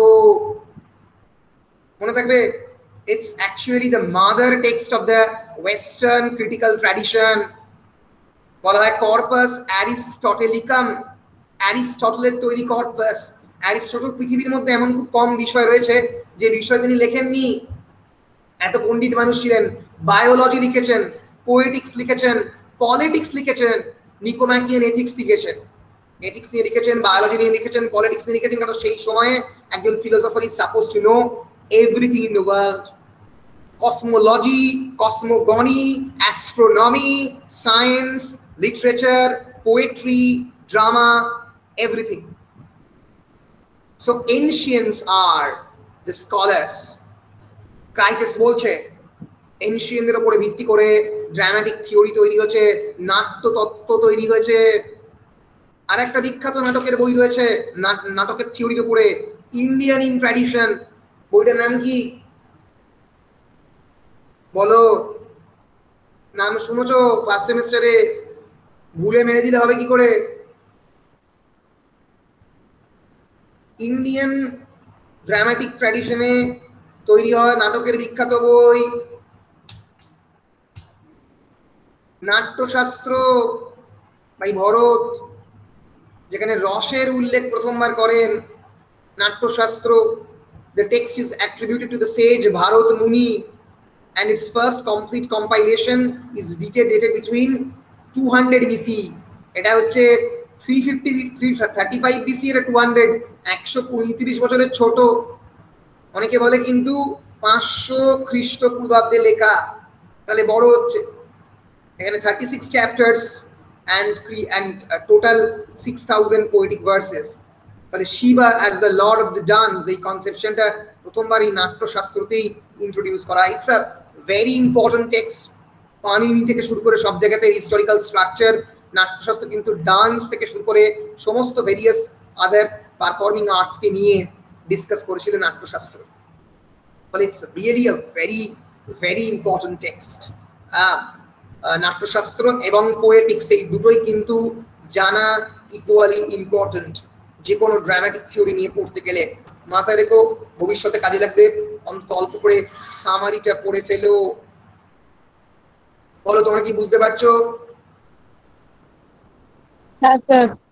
মনে থাকবে? It's actually the mother text of the western critical tradition বলা হয় কর্পাস অ্যারিস্টটেলিকাম অ্যারিস্টটলের তৈরি কর্পাস অ্যারিস্টটল পৃথিবীর মধ্যে এমন খুব কম বিষয় রয়েছে যে বিষয় তিনি লেখেননি। এত পণ্ডিত মানুষ ছিলেন। বায়োলজি লিখেছেন পোয়েটিক্স লিখেছেন পলিটিক্স লিখেছেন। নিকোম্যাকিয়ান এথিক্স লিখেছেন এথিক্স নিয়ে লিখেছেন বায়োলজি নিয়ে লিখেছেন পলিটিক্স নিয়ে লিখেছেন কারণ সেই সময়ে একজন philosopher is suppose to know everything in the world cosmology, cosmogony, astronomy, science, literature, poetry, drama, everything. So ancients are the scholars. Crites বলছে এনশিয়েনদের উপরে ভিত্তি করে ড্রামাটিক থিওরি তৈরি হয়েছে নাট্য তত্ত্ব তৈরি হয়েছে আর একটা বিখ্যাত নাটকের বই রয়েছে নাটকের থিওরির উপরে ইন্ডিয়ান ইন ট্র্যাডিশন বইটার নাম কি? বলো, নাম শুনেছো ফার্স্ট সেমিস্টারে ভুলে মেরে দিলে হবে কি করে? ইন্ডিয়ান ড্রামাটিক ট্র্যাডিশনে তৈরি হয় নাটকের বিখ্যাত বই নাট্যশাস্ত্র ভাই ভরত, যেখানে রসের উল্লেখ প্রথমবার করেন Natyashastra. The text is attributed to the sage Bharata Muni and it's first complete compilation is dated dated between two hundred BC এটা হচ্ছে three fifty three thirty five BC এটা টু হান্ড্রেড একশো পঁয়ত্রিশ বছরের ছোট। অনেকে বলে কিন্তু পাঁচশো খ্রিস্টপূর্বাব্দে লেখা। তাহলে বড় হচ্ছে। এখানে 36 chapters and and uh, total 6000 poetic verses. তাহলে Shiva as the lord of the dance এই কনসেপশনটা প্রথমবার এই নাট্যশাস্ত্রতেই ইন্ট্রোডিউস করা। It's a very important text Panini থেকে শুরু করে সব জায়গাতে হিস্টোরিক্যাল স্ট্রাকচার নাট্যশাস্ত্র কিন্তু ডান্স থেকে শুরু করে সমস্ত ভেরিয়াস আদার পারফর্মিং আর্টসকে নিয়ে ডিসকাস করেছিলেন নাট্যশাস্ত্র। ফলে it's really a very very important text Natyashastra এবং পোয়েটিক্স এই দুটোই কিন্তু জানা ইকুয়ালি ইম্পর্টেন্ট যে কোনো ড্রামাটিক থিওরি নিয়ে পড়তে গেলে মাথায় রেখো ভবিষ্যতে কাজে লাগবে অন্তত অল্প করে সামারিটা পড়ে ফেলো। বলো তোমরা কি বুঝতে পারছ? হ্যাঁ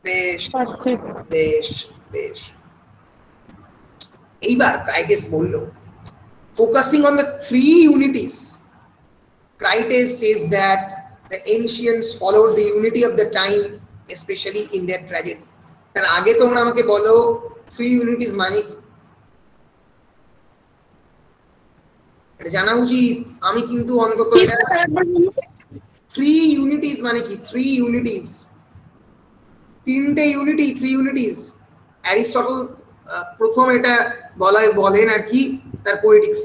বেশ। বেশ বেশ। এইবার ক্রাইটেস বলল focusing on the three unities Crites says that the ancients followed the unity of the time specially in their tragedy তার আগে তোমরা আমাকে বলো থ্রি ইউনিটিস মানে এটা জানা উচিত। আমি কিন্তু অন্তত। থ্রি ইউনিটিস মানে কি? থ্রি ইউনিটিস তিনটে ইউনিটি থ্রি ইউনিটিস অ্যারিস্টটল প্রথম এটা বলায় বলেন আর কি তার Poetics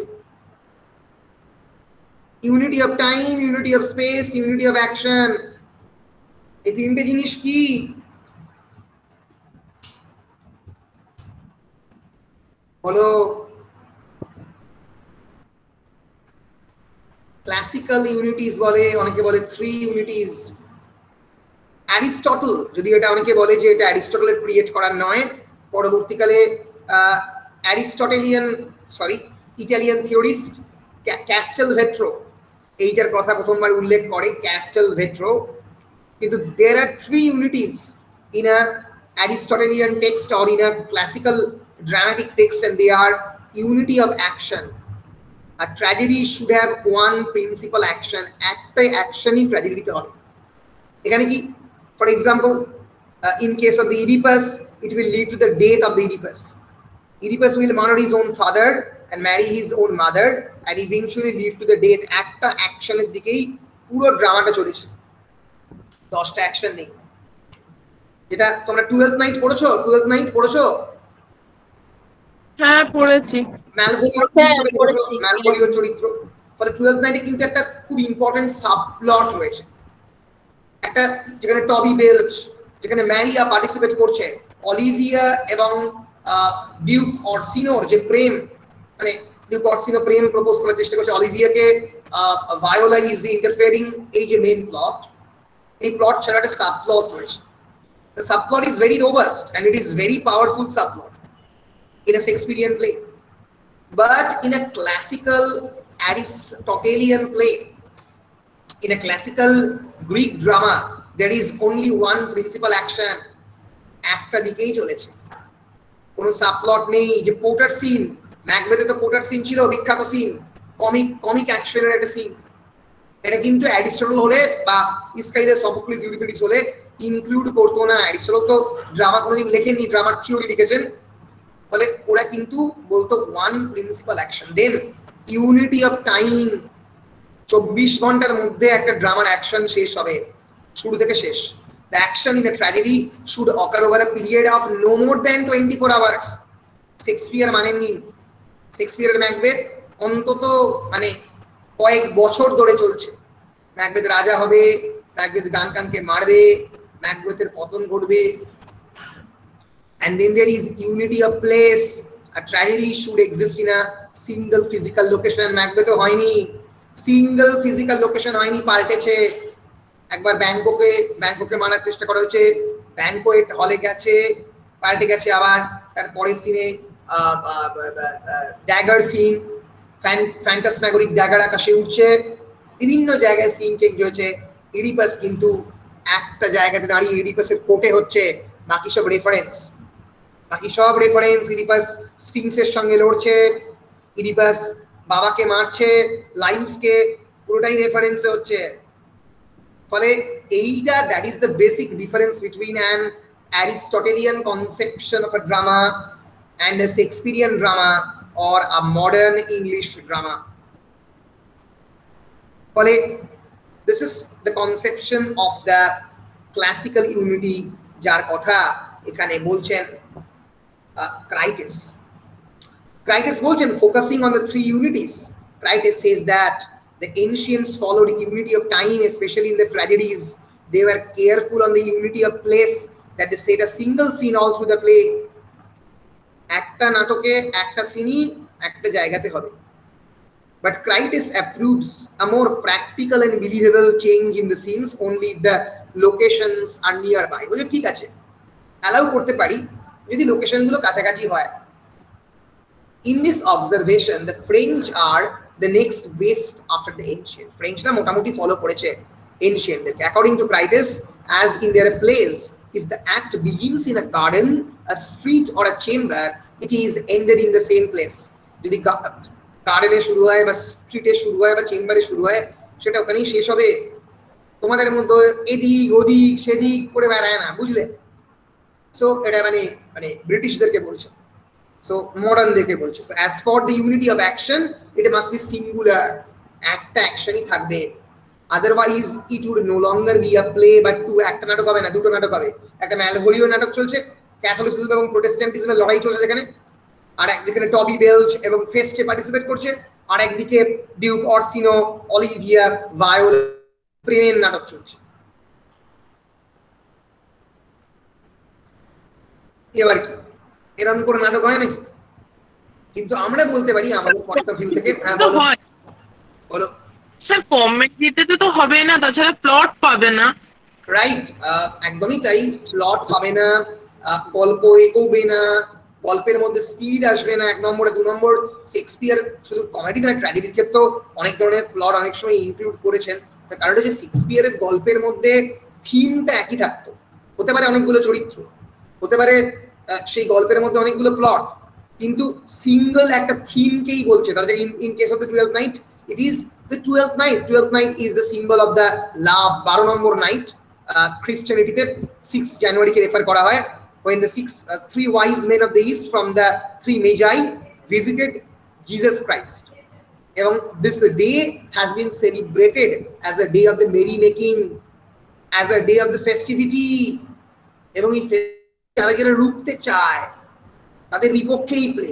unity of time unity of space unity of action এই তিনটে জিনিস কি? বলো। ক্লাসিক্যাল ইউনিটিস বলে, অনেকে বলে থ্রি ইউনিটিস অ্যারিস্টটল যদি এটা অনেকে বলে যে এটা অ্যারিস্টটলের ক্রিয়েট করার নয়, পরবর্তীকালে Aristotelian sorry Italian theorist Castelvetro এইটার কথা প্রথমবার উল্লেখ করে ক্যাস্টেল ভেট্রো। কিন্তু there are three unities in a Aristotelian text or in a classical dramatic text and they are unity of action a tragedy should have one principal action, একটাই অ্যাকশনই ট্র্যাজেডিতে হবে। এখানে কি? For example in case of the Oedipus it will lead to the death of the Oedipus Oedipus will murder his own father and marry his own mother and eventually lead to the death একটা অ্যাকশনের দিকেই পুরো ড্রামাটা চলেছে। দশটা action নেই। যেটা তোমরা twelve night পড়েছো? টুয়েলভ নাইট পড়েছো? হ্যাঁ পড়েছি। হ্যাঁ, চরিত্র ফলে টুয়েলভ নাইটে কিন্তু একটা খুব ইম্পর্টেন্ট সাবপ্লট রয়েছে। একটা যেখানে টবি বেলচ যেখানে ম্যারিয়া পার্টিসিপেট করছে। অলিভিয়া এবং ডিউক অরসিনোর যে প্রেম মানে ডিউক অরসিনো প্রেম প্রপোজ করার চেষ্টা করছে অলিভিয়াকে ভায়োলা ইজ ইন্টারফেয়ারিং এই যে মেন প্লট এই প্লট ছাড়া একটা সাবপ্লট রয়েছে The subplot is very robust and it is very powerful subplot in a Shakespearean play. But in a classical Aristotelian play, in a classical Greek drama, there is only one principal action. একটা দিকেই চলেছে কোনো subplot নেই যে porter scene ম্যাকবেথে তো porter scene ছিল, বিখ্যাত scene comic comic অ্যাকশনের একটা সিন এটা কিন্তু অ্যারিস্টটল হলে বা ইসকাইদের সফোক্লিস ইউরিপিডিস হলে ইনক্লুড করতো না। অ্যারিস্টটল তো ড্রামা কোনোদিন লেখেননি ড্রামার থিওরি লিখেছেন। ফলে ওরা কিন্তু বলতো one principal action then unity of time চব্বিশ ঘণ্টার মধ্যে একটা ড্রামার অ্যাকশন শেষ হবে, শুরু থেকে শেষ। The action in a tragedy should occur over a period of no more than twenty four hours Shakespeare মানেননি শেক্সপিয়ারের ম্যাকবেথ অন্তত মানে কয়েক বছর ধরে চলছে। ম্যাকবেথ রাজা হবে ম্যাকবেথ ডানকানকে মারবে ম্যাকবেথের পতন ঘটবে। And then there is unity of place. A tragedy should exist in a single physical location. Macbeth হয়নি। সিঙ্গেল ফিজিক্যাল লোকেশন হয়নি, পাল্টেছে। একবার ব্যাংককে ব্যাংককে মারার চেষ্টা করা হয়েছে। ব্যাংকোয়েট হলে গেছে, পাল্টে গেছে আবার। তার পরের সিনে ড্যাগার সিন ফ্যান্টাস নাগরিক ড্যাগার আকাশে উঠছে বিভিন্ন জায়গায় সিন চেঞ্জ হয়েছে। ইডিপাস কিন্তু একটা জায়গাতে দাঁড়িয়ে ইডিপাসের কোটে হচ্ছে, বাকি সব রেফারেন্স বাকি সব রেফারেন্স ইডিপাস স্পিংসের সঙ্গে লড়ছে ইডিপাস বাবাকে মারছে লাইন্সকে পুরোটাই রেফারেন্সে হচ্ছে। ফলে এইটা that is the basic difference between an Aristotelian conception of a drama And a Shakespearean drama or a modern English drama. ফলে this is the conception of the classical unity যার কথা এখানে বলছেন ক্রাইটিস ক্রাইটিস বলছেন focusing on the three unities Crites says that the ancients followed unity of time especially in the tragedies they were careful on the unity of place that they set a single scene all through the play একটা নাটকে একটা সিনই একটা জায়গাতে হবে। But Crites approves a more practical and believable change in the scenes only the locations are nearby বলে ঠিক আছে। Allow করতে পারি, যদি লোকেশনগুলো কাছাকাছি হয়। In this observation the French are the next best after the ancient ফ্রেঞ্চরা মোটামুটি ফলো করেছে এনশিয়েন্টদেরকে according to Crites as in their plays if the act begins in a garden, a street, or a chamber, it is ended in the same place. যদি গার্ডেনে শুরু হয় বা স্ট্রিটে শুরু হয় বা চেম্বারে শুরু হয়, সেটা ওখানেই শেষ হবে। তোমাদের মধ্যে এদিক, ওদিক, সেদিক করে বেড়ায় না, বুঝলে? সো এটা মানে মানে ব্রিটিশদেরকে বলছে। সো মডার্নদেরকে বলছে। So as for the unity of action it must be singular একটা অ্যাকশনই থাকবে। Otherwise it would no longer be a play বা টু একটা নাটক হবে না দুটো নাটক হবে। একটা ম্যালভোলিও নাটক চলছে ক্যাথলিসিজম এবং প্রোটেস্ট্যান্টিজমের লড়াই চলছে যেখানে। আর একদিকে টবি বেলচ এবং ফেস্টে পার্টিসিপেট করছে আর একদিকে ডিউক অরসিনো অলিভিয়া ভায়োল প্রেমের নাটক চলছে। এবার কি? এরকম করে নাটক হয় নাকি? কিন্তু আমরা বলতে পারি আমাদের পয়েন্ট অফ ভিউ থেকে হ্যাঁ বলো। বলো। স্যার কমেডিতে তো হবে না, তাছাড়া প্লট পাবে না। রাইট একদমই তাই। প্লট পাবে না গল্প এগোবে না, গল্পের মধ্যে স্পিড আসবে না, এক নম্বরে, দু নম্বর শেক্সপিয়ার শুধু কমেডি নয় ট্র্যাজেডির ক্ষেত্রেও অনেক ধরনের প্লট অনেক সময় ইনক্লুড করেছেন। তার কারণ হচ্ছে শেক্সপিয়ারের গল্পের মধ্যে থিমটা একই থাকতো। হতে পারে অনেকগুলো চরিত্র, হতে পারে সেই গল্পের মধ্যে অনেকগুলো প্লট কিন্তু সিঙ্গল একটা থিমকেই বলছে। তাহলে in case of the twelve night it is the twelfth night twelfth night is the symbol of the love বারো নম্বর নাইট খ্রিস্টানিটিতে সিক্স জানুয়ারিকে রেফার করা হয় when the six uh, three wise men of the east from the three magi visited Jesus Christ এবং this day has been celebrated as a day of the merry making as a day of the festivity এবং এই fe- যারা যারা রুখতে চায় তাদের বিপক্ষে এই প্লে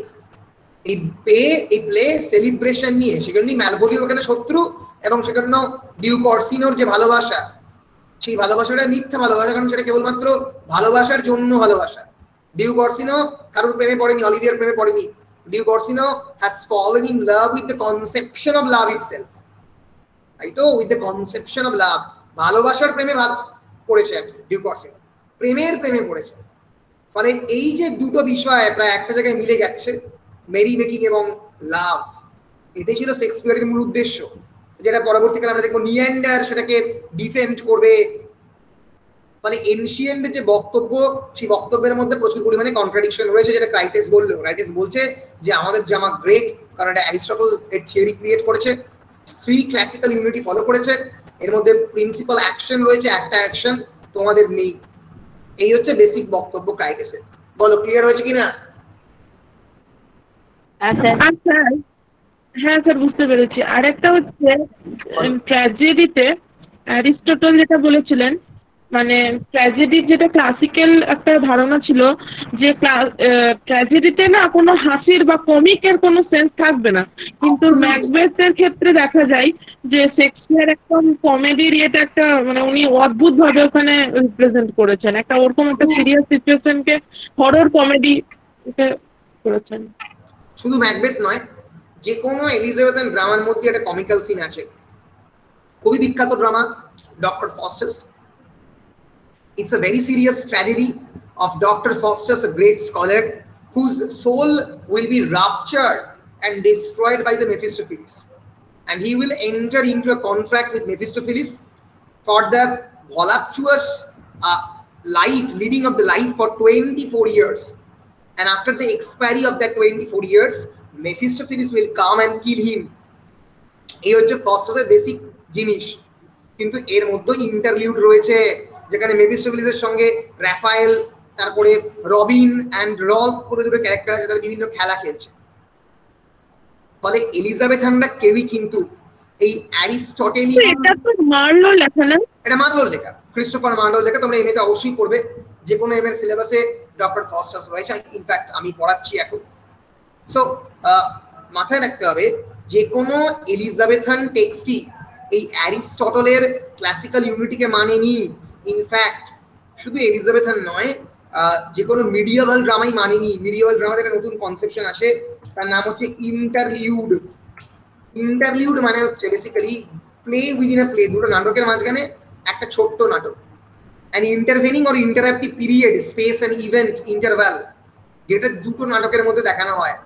এই প্লে এই প্লে সেলিব্রেশন নিয়ে সেজন্য ম্যালভোলিও ওখানে শত্রু এবং সেজন্য ডিউ কর্সিনোর যে ভালোবাসা, সেই ভালোবাসাটা মিথ্যা ভালোবাসা, কারণ সেটা কেবলমাত্র ভালোবাসার জন্য ভালোবাসা। ডিউ কর্সিনো কারোর প্রেমে পড়েনি অলিভিয়ার প্রেমে পড়েনি। Duke Orsino has fallen in love with the conception of love itself তাই তো? With the conception of love ভালোবাসার প্রেমে পড়েছে আর ডিউ কর্সিনো প্রেমের প্রেমে পড়েছে। ফলে এই যে দুটো বিষয় প্রায় একটা জায়গায় মিলে যাচ্ছে মেরি মেকিং এবং লাভ এটাই ছিল শেক্সপিয়ারের মূল উদ্দেশ্য। যেটা পরবর্তীকালে আমরা দেখব নিয়ান্ডার সেটাকে ডিফেন্ড করবে। মানে এনশিয়েন্ট যে বক্তব্য, সেই বক্তব্যের মধ্যে প্রচুর পরিমাণে কন্ট্রাডিকশন রয়েছে, যেটা ক্রাইটেস বলল। ক্রাইটেস বলছে যে, আমাদের জামা গ্রেট, কারণ এটা অ্যারিস্টটল এর থিওরি ক্রিয়েট করেছে থ্রি ক্লাসিক্যাল ইউনিটি ফলো করেছে, এর মধ্যে প্রিন্সিপাল অ্যাকশন রয়েছে, একটা অ্যাকশন তোমাদের নেই। এই হচ্ছে বেসিক বক্তব্য ক্রাইটেসের বলো ক্লিয়ার হয়েছে কিনা? আর স্যার হ্যাঁ স্যার বুঝতে পেরেছি। আর একটা হচ্ছে ট্র্যাজেডিতে অ্যারিস্টটল যেটা বলেছিলেন মানে ট্র্যাজেডির যেটা ক্লাসিক্যাল একটা ধারণা ছিল যে ট্র্যাজেডিতে না কোনো হাসির বা কমিকের কোনো সেন্স থাকবে না। কিন্তু ম্যাকবেথের ক্ষেত্রে দেখা যায় যে শেক্সপিয়ার একদম কমেডির ইয়েটা একটা মানে উনি অদ্ভুত ভাবে ওখানে রিপ্রেজেন্ট করেছেন। একটা ওরকম একটা সিরিয়াস সিচুয়েশনকে হরর কমেডি করেছেন। শুধু ম্যাকবেথ নয় যে কোনো এলিজাবেথন ড্রামার মধ্যে একটা কমিক্যাল সিন আছে খুবই বিখ্যাত drama Doctor Faustus it's a very serious tragedy of Doctor Faustus a great scholar whose soul will be ruptured and destroyed by the Mephistopheles and he will enter into a contract with Mephistopheles for the voluptuous uh, life leading of the life for 24 years And after the expiry of that 24 years Mephistopheles will come and kill him. এই হচ্ছে ফস্টাসের basic জিনিস। কিন্তু এর মধ্যে interlude রয়েছে যেখানে মেফিস্টোফিলিসের সঙ্গে Rafael তারপরে রবিন অ্যান্ড রলফ করে দুটো ক্যারেক্টার আছে তারা বিভিন্ন খেলা খেলছে। ফলে এলিজাবেথানরা কেউই কিন্তু এই অ্যারিস্টটেলিয়ান এটা তো মারলো লেখা না? এটা মার্লোর লেখা। ক্রিস্টোফার মার্লোর লেখা তোমরা এমনিতে অবশ্যই পড়বে। যে কোনো এম এর সিলেবাসে ডক্টর ফস্টাস রয়েছে ইনফ্যাক্ট আমি পড়াচ্ছি এখন। সো মাথায় রাখতে হবে, যে কোনো এলিজাবেথান টেক্সটই এই অ্যারিস্টটলের ক্লাসিক্যাল ইউনিটিকে মানেনি ইনফ্যাক্ট শুধু এলিজাবেথান নয় যে কোনো মিডিয়াভাল ড্রামাই মানেনি মিডিয়াভাল ড্রামাতে একটা নতুন কনসেপশন আসে, তার নাম হচ্ছে ইন্টারলিউড ইন্টারলিউড মানে হচ্ছে basically play within a play দুটো নাটকের মাঝখানে একটা ছোট্ট নাটক। An intervening or interactive period space and event interval যেটা দুটো নাটকের মধ্যে দেখানো হয়।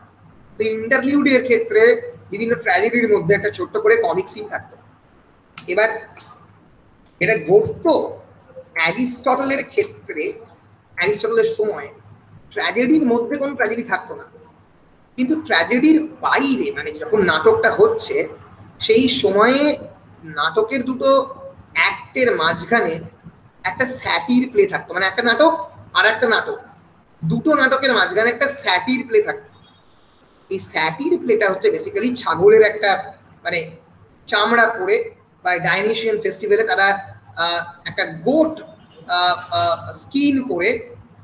তো ইন্টারলিউডের ক্ষেত্রে বিভিন্ন ট্র্যাজেডির মধ্যে একটা ছোট্ট করে কমিক সিন থাকতো। এবার এটা ঘটতো অ্যারিস্টটলের ক্ষেত্রে। অ্যারিস্টটলের সময় ট্র্যাজেডির মধ্যে কোনো ট্র্যাজেডি থাকতো না। কিন্তু ট্র্যাজেডির বাইরে মানে যখন নাটকটা হচ্ছে, সেই সময়ে নাটকের দুটো অ্যাক্টের মাঝখানে একটা স্যাটির প্লে থাকতো মানে একটা নাটক আর একটা নাটক। দুটো নাটকের মাঝখানে একটা স্যাটির প্লে থাকতো। এই স্যাটির প্লেটা হচ্ছে বেসিক্যালি ছাগলের একটা মানে চামড়া পরে বা ডাইনেশিয়ান ফেস্টিভ্যালে তারা একটা গোট স্কিন করে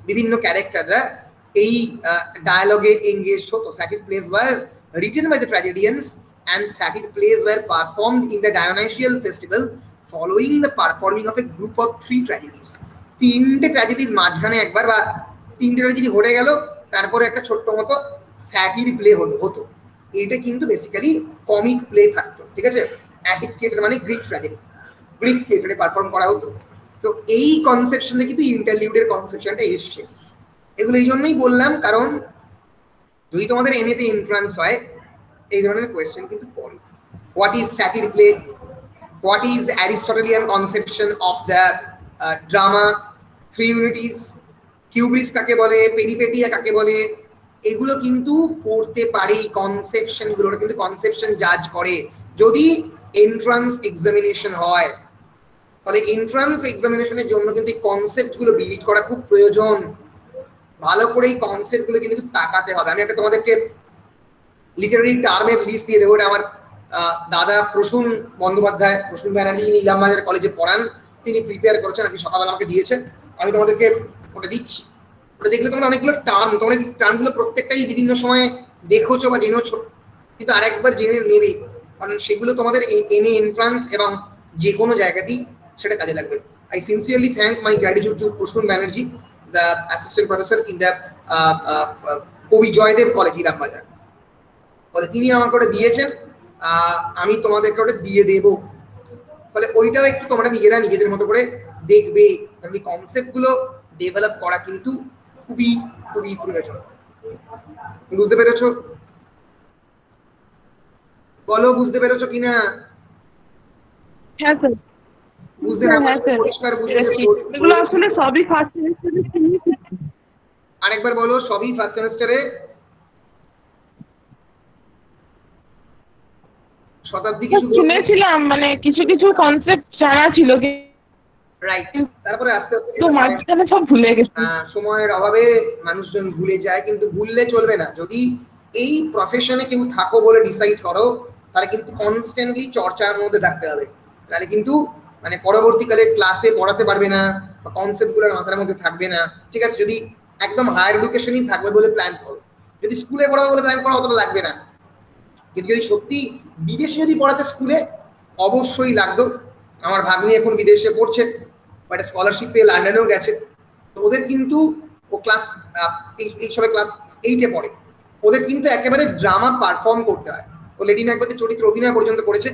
বিভিন্ন ক্যারেক্টাররা এই ডায়ালগে এঙ্গেজ হতো। Satyr plays was written by the tragedians and satyr plays were performed in the Dionysian festival following the performing of a group of three tragedies তিনটে ট্র্যাজেডির মাঝখানে একবার বা তিনটে ট্র্যাজেডি ঘটে গেল, তারপরে একটা ছোট্ট মতো স্যাটির প্লে হলো, হতো। এটা কিন্তু বেসিক্যালি কমিক প্লে থাকতো, ঠিক আছে? অ্যাটিক থিয়েটার মানে গ্রিক ট্র্যাজেডি গ্রিক থিয়েটারে পারফর্ম করা হতো। তো এই কনসেপশন কিন্তু ইন্টারলিউডের কনসেপশনটা এসছে। এগুলো এই জন্যই বললাম, কারণ যদি তোমাদের এমএতে এন্ট্রান্স হয়, এই ধরনের কোয়েশ্চেন কিন্তু পড়ে। What is satyr play what is Aristotelian conception of the drama three unities hubris কাকে বলে পেরিপেটিয়া কাকে বলে, এগুলো কিন্তু পড়তে পারে কনসেপশনগুলো কিন্তু কনসেপশন জাজ করে। যদি এন্ট্রান্স এক্সামিনেশন হয় ফলে এন্ট্রান্স এক্সামিনেশনের জন্য কিন্তু এই কনসেপ্টগুলো বিল্ড করা খুব প্রয়োজন। ভালো করে এই কনসেপ্টগুলো কিন্তু তাকাতে হবে। আমি একটা তোমাদেরকে লিটারারি টার্মের লিস্ট দিয়ে দেবো, এটা আমার দাদা প্রসূন বন্দ্যোপাধ্যায়, প্রসূন ব্যানার্জি, যিনি ইলামবাজার কলেজে পড়ান, তিনি প্রিপেয়ার করেছেন, আপনি সকালবেলা আমাকে দিয়েছেন। আমি তোমাদেরকে ওটা দিচ্ছি। ওটা দেখলে তোমরা অনেকগুলো টার্ম তোমরা টার্মগুলো প্রত্যেকটাই বিভিন্ন সময়ে দেখেছ বা জেনেছো। কিন্তু আরেকবার জেনে নেবে, কারণ সেগুলো তোমাদের এমএ এন্ট্রান্স এবং যে কোনো জায়গাতেই সেটা কাজে লাগবে। I sincerely thank my gratitude to Prasun Banerjee the assistant professor in the Kabi Joydeb college Ilambazar ফলে তিনি আমাকে ওটা দিয়েছেন। আমি তোমাদেরকে ওটা দিয়ে দেবো। ফলে ওইটাও একটু তোমরা নিজেরা নিজেদের মতো করে দেখবে। কারণ এই কনসেপ্টগুলো ডেভেলপ করা কিন্তু খুবই খুবই প্রয়োজন। বুঝতে পেরেছ? বলো বুঝতে পেরেছ কিনা? হ্যাঁ স্যার। বুঝতে না হ্যাঁ। পরিষ্কার বুঝবে যে পেরেছি। এগুলো আসলে সবই ফার্স্ট সেমিস্টারে আরেকবার বলো সবই ফার্স্ট সেমিস্টারে শতাব্দী কিছু শুনেছিলাম মানে কিছু কিছু কনসেপ্ট জানা ছিল রাইট তারপরে আস্তে আস্তে মাঝখানে সব ভুলে গেছি। সময়ের অভাবে মানুষজন ভুলে যায় কিন্তু ভুললে চলবে না। যদি এই প্রফেশনে কেউ থাকো বলে ডিসাইড করো তাহলে কিন্তু কনস্ট্যান্টলি চর্চার মধ্যে থাকতে হবে। তাহলে কিন্তু মানে পরবর্তীকালে ক্লাসে পড়াতে পারবে না বা কনসেপ্টগুলোর মাথার মধ্যে থাকবে না। ঠিক আছে যদি একদম হায়ার এডুকেশনই থাকবে বলে প্ল্যান করো। যদি স্কুলে পড়াবো বলে প্ল্যান করো অতটা লাগবে না। কিন্তু যদি সত্যি বিদেশে যদি পড়াতে স্কুলে, অবশ্যই লাগতো। আমার ভাগ্নি এখন বিদেশে পড়ছে বাট স্কলারশিপ পেয়ে লন্ডনেও গেছে। তো ওদের কিন্তু ও ক্লাস এই সবে ক্লাস এইটে পড়ে। ওদের কিন্তু একেবারে ড্রামা পারফর্ম করতে হয়। ও লেডি ম্যাকবেথের চরিত্র অভিনয় পর্যন্ত করেছে।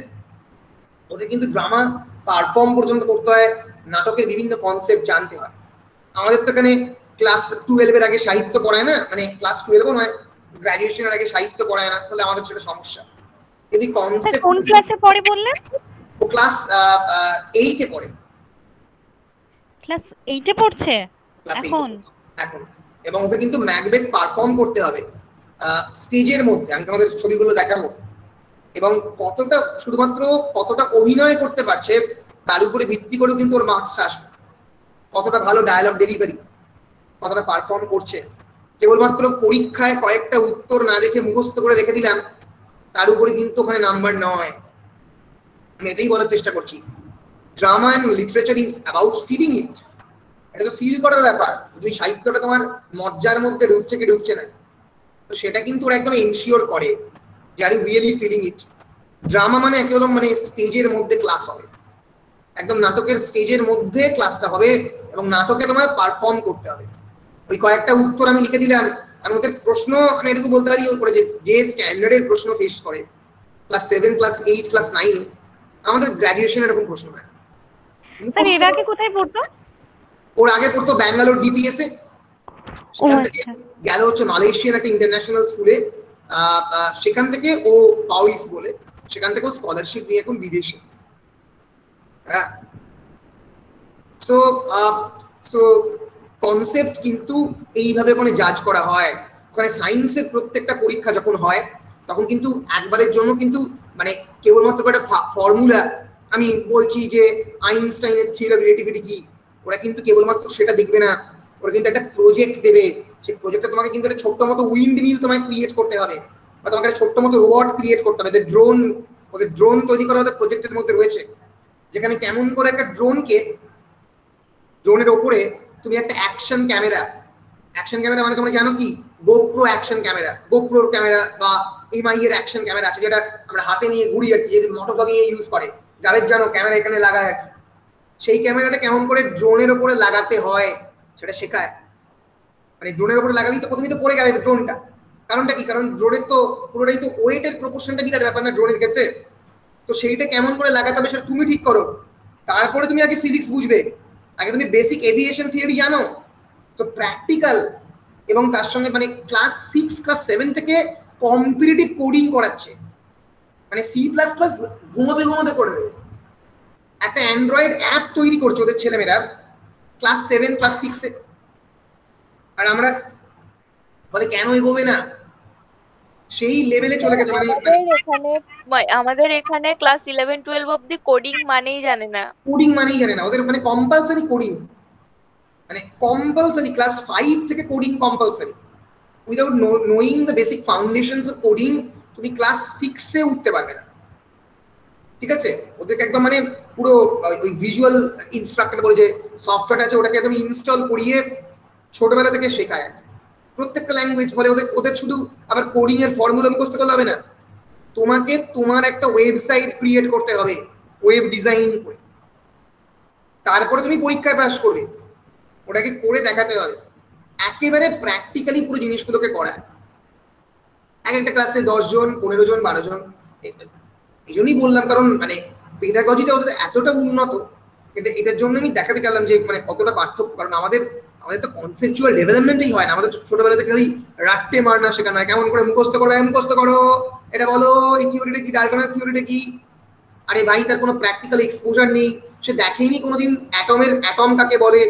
ওদের কিন্তু ড্রামা পারফর্ম পর্যন্ত করতে হয়, নাটকের বিভিন্ন কনসেপ্ট জানতে হয়। আমাদের তো এখানে ক্লাস টুয়েলভের আগে সাহিত্য পড়ায় না মানে ক্লাস টুয়েলভও নয় গ্রাজুয়েশনের আগে সাহিত্য পড়ায় না, তাহলে আমাদের সেটা সমস্যা। যদি কনসেপ্ট কোন ক্লাসে পড়ে বললেন? ও ক্লাস এইটে পড়ে। ক্লাস এইটে পড়ছে? এখন? এখন। এবং ওকে কিন্তু ম্যাকবেথ পারফর্ম করতে হবে স্টেজের মধ্যে। আমি তোমাদের ছবিগুলো দেখাবো। এবং কতটা শুধুমাত্র কতটা অভিনয় করতে পারছে তার উপরে ভিত্তি করেও কিন্তু ওর মার্কসটা আসবে। কতটা ভালো ডায়ালগ ডেলিভারি কতটা পারফর্ম করছে। কেবলমাত্র পরীক্ষায় কয়েকটা উত্তর না দেখে মুখস্থ করে রেখে দিলাম তার উপরে কিন্তু ওখানে নাম্বার নয়। আমি এটাই বলার চেষ্টা করছি। Drama and literature is about feeling it. এটা তো ফিল করার ব্যাপার। তুমি সাহিত্যটা তোমার মজ্জার মধ্যে ঢুকছে কি ঢুকছে না। তো সেটা কিন্তু ওরা একদম এনশিওর করে যে are really feeling it drama মানে একদম মানে স্টেজের মধ্যে ক্লাস হবে। একদম নাটকের স্টেজের মধ্যে ক্লাসটা হবে এবং নাটকে তোমার পারফর্ম করতে হবে। ওই কয়েকটা উত্তর আমি লিখে দিলাম। আমি ওদের প্রশ্ন আমি এটুকু বলতে পারি ও করে যে স্ট্যান্ডার্ডের প্রশ্ন ফেস করে class seven class eight class nine আমাদের গ্রাজুয়েশন এরকম প্রশ্ন হয়। স্যার এর আগে কোথায় পড়তো? ওর আগে পড়তো ব্যাঙ্গালোর ডিপিএস এ। আচ্ছা। গেল হচ্ছে মালয়েশিয়ান একটা ইন্টারন্যাশনাল স্কুলে সেখান থেকে ও পাউইস বলে সেখান থেকে ও স্কলারশিপ নিয়ে এখন বিদেশে। হ্যাঁ। সো সো কনসেপ্ট কিন্তু এইভাবে ওখানে জাজ করা হয়। ওখানে সায়েন্সের প্রত্যেকটা পরীক্ষা যখন হয়, তখন কিন্তু একবারের জন্য কিন্তু মানে কেবলমাত্র একটা ফর্মুলা আমি বলছি যে আইনস্টাইনের থিওরি রিলেটিভিটি কি, ওরা কিন্তু কেবলমাত্র সেটা দেখবে না। ওরা কিন্তু একটা প্রজেক্ট দেবে। সেই প্রজেক্টটা তোমাকে কিন্তু একটা ছোট্ট মতো উইন্ড মিল তোমায় ক্রিয়েট করতে হবে বা তোমাকে একটা ছোট্ট মতো রোবট ক্রিয়েট করতে হবে। যে ড্রোন ওদের ড্রোন তৈরি করা ওদের প্রজেক্টের মধ্যে রয়েছে। যেখানে কেমন করে একটা ড্রোনকে ড্রোনের ওপরে তুমি একটা অ্যাকশন ক্যামেরা অ্যাকশন ক্যামেরা মানে তোমরা জানো কি? গোপ্রো অ্যাকশন ক্যামেরা গোপ্রোর ক্যামেরা বা এমআই এর অ্যাকশন ক্যামেরা আছে, যেটা আমরা হাতে নিয়ে ঘুরি আর কি মোটর নিয়ে ইউজ করে। যাদের জানো ক্যামেরা এখানে লাগায় আর কি। সেই ক্যামেরাটা কেমন করে ড্রোনের ওপরে লাগাতে হয়, সেটা শেখায়। মানে ড্রোনের উপরে লাগালেই তো প্রথমেই তো পড়ে গেলে ড্রোনটা কারণটা কি? কারণ ড্রোনের তো পুরোটাই তো ওয়েটের প্রপোর্শনটা বিরাট ব্যাপার না ড্রোনের ক্ষেত্রে? তো সেইটা কেমন করে লাগাতে হবে সেটা তুমি ঠিক করো। তারপরে তুমি আগে ফিজিক্স বুঝবে। আগে তুমি বেসিক এভিয়েশন থিওরি জানো? তো প্র্যাকটিক্যাল এবং তার সঙ্গে মানে ক্লাস সিক্স ক্লাস সেভেন থেকে কম্পিটিটিভ কোডিং করাচ্ছে। মানে সি প্লাস প্লাস ঘুমোতে ঘুমোতে করে দেবে। একটা অ্যান্ড্রয়েড অ্যাপ তৈরি করছে ওদের ছেলেমেয়েরা। ক্লাস সেভেন ক্লাস সিক্সে আর আমরা বলে, কেন এগোবে না? সেই লেভেলে চলে গেছে মানে আমাদের এখানে আমাদের এখানে ক্লাস ইলেভেন টুয়েলভ অব্দি কোডিং মানেই জানে না। কোডিং মানেই জানে না। ওদের মানে কম্পালসারি কোডিং মানে কম্পালসারি ক্লাস ফাইভ থেকে coding compulsory without knowing the basic foundations of coding তুমি ক্লাস সিক্সে উঠতে পারবে না। ঠিক আছে? ওদেরকে একদম মানে পুরো ওই ভিজুয়াল ইনস্ট্রাক্টর বলে যে সফটওয়্যার আছে ওটাকে একদম ইনস্টল করিয়ে ছোটবেলা থেকে শেখায় প্রত্যেকটা ল্যাঙ্গুয়েজ ফলে ওদের ওদের শুধু আবার কোডিং এর ফর্মুলা মুখস্থ করলে হবে না। তোমাকে তোমার একটা ওয়েবসাইট ক্রিয়েট করতে হবে ওয়েব ডিজাইন করে। তারপরে তুমি পরীক্ষায় পাস করবে। ওটাকে করে দেখাতে হবে। একেবারে প্র্যাকটিক্যালি পুরো জিনিসগুলোকে করা। এক একটা ক্লাসে দশ জন, পনেরো জন, বারো জন, এই জন্যই বললাম, কারণ মানে পেডাগজিতে ওদের এতটা উন্নত, এটা এটার জন্য আমি দেখাতে গেলাম যে মানে কতটা পার্থক্য। কারণ আমাদের আমাদের তো কনসেপচুয়াল ডেভেলপমেন্টই হয় না। আমাদের ছোটবেলা থেকে ওই রাট্টে মারনা শেখানো হয়। কেমন করে মুখস্থ করো হ্যাঁ, মুখস্থ করো এটা বলো এই থিওরিটা কি ডালটনের থিওরিটা কি? আরে ভাই তার কোনো প্র্যাকটিক্যাল এক্সপোজার নেই। সে দেখেনি কোনোদিন অ্যাটমের অ্যাটম কাকে বলে?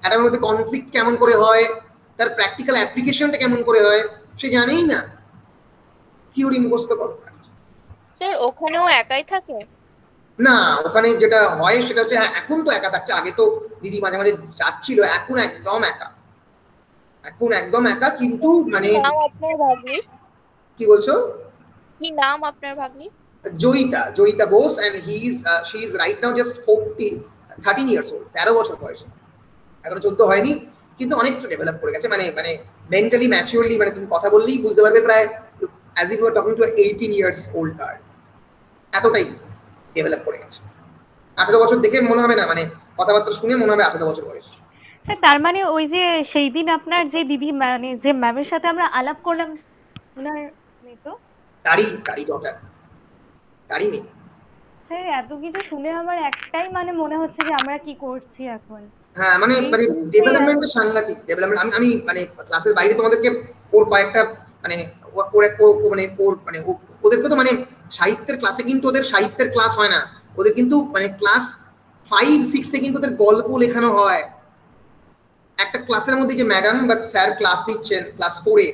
অ্যাটমের মধ্যে কনফ্লিক্ট কেমন করে হয়? তার প্র্যাকটিক্যাল অ্যাপ্লিকেশনটা কেমন করে হয়? সে জানেই না। থিওরি মুখস্থ করো। স্যার ওখানেও একাই থাকে? না ওখানে যেটা হয় সেটা হচ্ছে হ্যাঁ, এখন তো একা থাকছে। আগে তো দিদি মাঝে মাঝে যাচ্ছিল এখন একদম একা। এখন একদম একা কিন্তু মানে কি বলছো? কি নাম আপনার ভাগ্নির Joyita Joyita Bose and he is she is right now just forty thirteen years old তেরো বছর বয়স। এখনও চোদ্দ হয়নি কিন্তু অনেকটা ডেভেলপ করে গেছে। মানে মানে মেন্টালি ম্যাচিওরলি মানে তুমি কথা বললেই বুঝতে পারবে প্রায় as if you talking to eighteen years old guard এতটাই। ডেভেলপ করে গেছে। আঠেরো বছর দেখে মনে হবে না মানে কথাবার্তা শুনে মনে হবে আঠেরো বছর বয়স। তার মানে ওই যে সেই দিন আপনার যে দিদি মানে যে ম্যামের সাথে আমরা আলাপ করলাম ওনার মেয়ে তো? তারই তারই ডটার তারই মেয়ে। স্যার এত কিছু শুনে আমার একটাই মানে মনে হচ্ছে যে আমরা কি করছি এখন। হ্যাঁ মানে মানে ডেভেলপমেন্ট সাংঘাতিক। ডেভেলপমেন্ট আমি আমি মানে ক্লাসের বাইরে তোমাদেরকে ওর কয়েকটা মানে ওর মানে ওর মানে ওদেরকে তো মানে সাহিত্যের ক্লাসে কিন্তু ওদের সাহিত্যের ক্লাস হয় না। ওদের কিন্তু মানে ক্লাস ফাইভ সিক্স কিন্তু ওদের গল্প লেখানো হয়। একটা ক্লাসের মধ্যে যে ম্যাডাম বা স্যার ক্লাস নিচ্ছেন ক্লাস ফোরে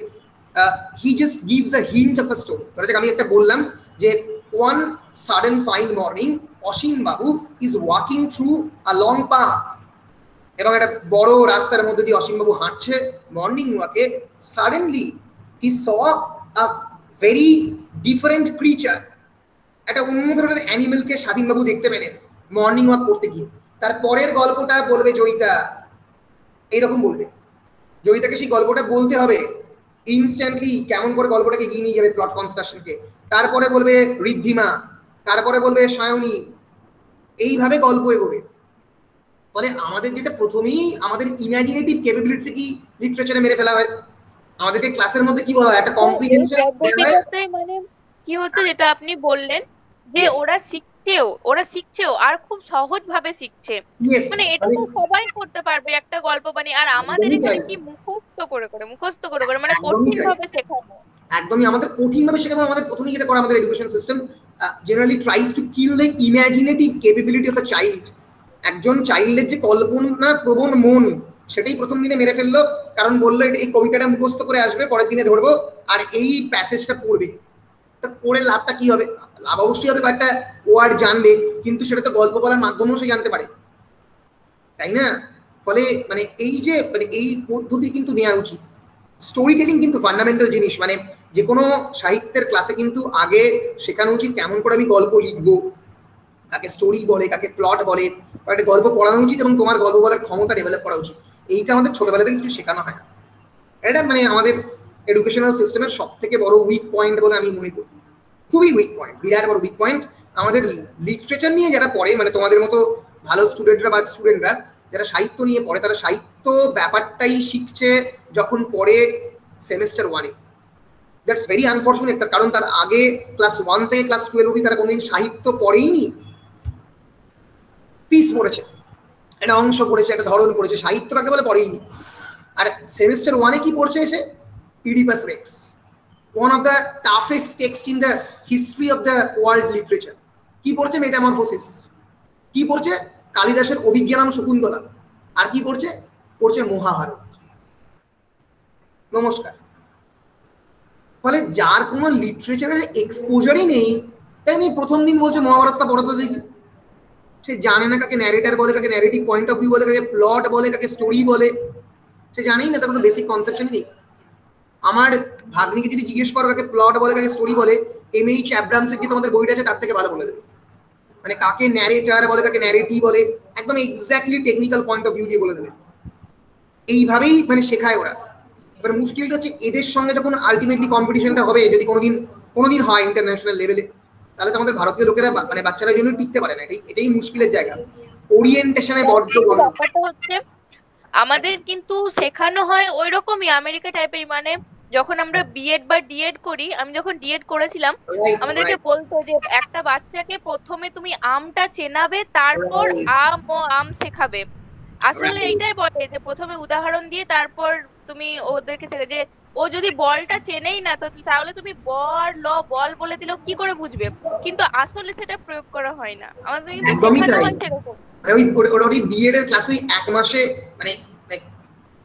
he just gives a hint of a story আমি একটা বললাম যে one sudden fine morning Asim Babu is walking through a long path এবং একটা বড় রাস্তার মধ্যে দিয়ে অসীমবাবু হাঁটছে। মর্নিং ওয়াকে suddenly he saw a very different creature একটা অন্য ধরনের অ্যানিমেলকে স্বাধীনবাবু দেখতে পেলেন মর্নিং ওয়াক করতে গিয়ে। তার পরের গল্পটা বলবে জয়িতা। এইরকম বলবে। জয়িতাকে সেই গল্পটা বলতে হবে। ইনস্ট্যান্টলি কেমন করে গল্পটাকে এগিয়ে নিয়ে যাবে প্লট কনস্ট্রাকশনকে তারপরে বলবে ঋদ্ধিমা। তারপরে বলবে সায়নী। এইভাবে গল্প এগোবে। ফলে আমাদের যেটা প্রথমেই আমাদের ইমাজিনেটিভ ক্যাপাবিলিটি কি লিটারেচারে মেরে ফেলা হয় আমাদেরকে ক্লাসের মধ্যে কি বলা হয়? একটা কম্প্রিহেনশন মানে কি হচ্ছে যেটা আপনি বললেন যে ওরা শিখছেও ওরা শিখছেও আর খুব সহজ ভাবে শিখছে মানে এটা তো সবাই করতে পারবে একটা গল্প বানিয়ে আর আমাদের এখানে কি মুখস্থ করে করে মুখস্থ করে করে মানে কঠিন। ভাবে শেখানো। একদমই আমাদের কঠিন ভাবে শেখাবো আমাদের প্রথমেই যেটা করে আমাদের education system generally tries to kill the imaginative capability of a child একজন চাইল্ডের যে কল্পনা প্রবণ মন সেটাই প্রথম দিনে মেরে ফেলল। কারণ বলল এই কবিতাটা মুখস্থ করে আসবে, পরের দিনে ধরবো। আর এই প্যাসেজটা পড়বে। তা পড়ে লাভটা কি হবে? লাভ অবশ্যই হবে কয়েকটা ওয়ার্ড জানবে, কিন্তু সেটা তো গল্প বলার মাধ্যমেও সে জানতে পারে। তাই না? ফলে মানে এই যে মানে এই পদ্ধতি কিন্তু নেওয়া উচিত। স্টোরি টেলিং কিন্তু ফান্ডামেন্টাল জিনিস। মানে যে কোনো সাহিত্যের ক্লাসে কিন্তু আগে শেখানো উচিত কেমন করে আমি গল্প লিখব। কাকে স্টোরি বলে, কাকে প্লট বলে একটা গল্প পড়ানো উচিত এবং তোমার গল্প বলার ক্ষমতা ডেভেলপ করা উচিত। এইটা আমাদের ছোটবেলা থেকে কিছু শেখানো হয় না। এটা মানে আমাদের এডুকেশনাল সিস্টেমের সব থেকে বড় উইক পয়েন্ট বলে আমি মনে করি। খুবই উইক পয়েন্ট বিরাট বড় উইক পয়েন্ট আমাদের লিটারেচার নিয়ে যারা পড়ে মানে তোমাদের মতো ভালো স্টুডেন্টরা বা স্টুডেন্টরা যারা সাহিত্য নিয়ে পড়ে, তারা সাহিত্য ব্যাপারটাই শিখছে যখন পড়ে সেমেস্টার ওয়ানে দ্যাটস ভেরি আনফর্চুনেট তার কারণ তার আগে ক্লাস ওয়ান থেকে ক্লাস টুয়েলভ অবধি তারা কোনোদিন সাহিত্য পড়েইনি। পিস পড়েছে একটা অংশ পড়েছে, একটা ধরন পড়েছে, সাহিত্য কাকে বলে? পড়েইনি। আর সেমিস্টার ওয়ানে কি পড়ছে এসে? Oedipus Rex one of the toughest text in the history of the world literature কি পড়ছে? মেটামরফোসিস কি পড়ছে? কালিদাসের অভিজ্ঞানম শকুন্তলা। আর কি পড়ছে? পড়ছে মহাভারত। নমস্কার। ফলে যার কোনো লিটারেচারের এক্সপোজারই নেই, তাই প্রথম দিন বলছে, মহাভারতটা পড়তে দেখি। সে জানে না কাকে ন্যারেটার বলে, কাকে ন্যারেটিভ পয়েন্ট অফ ভিউ বলে, কাকে প্লট বলে, কাকে স্টোরি বলে, সে জানেই না, তার কোনো বেসিক কনসেপশনই নেই। আমার ভাগ্নিকে যদি জিজ্ঞেস করো কাকে প্লট বলে, কাকে স্টোরি বলে এম এইচ অ্যাব্রামসের যে তোমাদের বইটা আছে, তার থেকে ভালো বলে দেবে। মানে কাকে ন্যারেটার বলে, কাকে ন্যারেটিভ বলে, একদম exactly technical point of view দিয়ে বলে দেবে। এইভাবেই মানে শেখায় ওরা। এবার মুশকিলটা হচ্ছে এদের সঙ্গে যখন আলটিমেটলি কম্পিটিশনটা হবে, যদি কোনোদিন কোনোদিন হয় ইন্টারন্যাশনাল লেভেলে তাহলে তো আমাদের ভারতীয় লোকেরা মানে বাচ্চারা জন্য টিকতে পারে না এটাই এটাই মুশকিলের জায়গা। ওরিয়েন্টেশনে বড্ড কিন্তু ব্যাপারটা হচ্ছে আমাদের কিন্তু শেখানো হয় ওই রকমই আমেরিকা টাইপের মানে যখন আমরা বিএড বা ডিএড করি আমি যখন ডিএড করেছিলাম আমাদেরকে বলতো যে একটা বাচ্চাকে প্রথমে তুমি আমটা চেনাবে তারপর আম ও আম শেখাবে। আসলে এইটাই বলে যে প্রথমে উদাহরণ দিয়ে তারপর তুমি ওদেরকে শেখা যে ও যদি বলটা চেনেই না তো তাহলে তুমি বল ল বল বলে দিলেও কি করে বুঝবে? কিন্তু আসলে সেটা প্রয়োগ করা হয় না। আমাদের কিন্তু মানে ওই ওই বিএড এর ক্লাসে এক মাসে মানে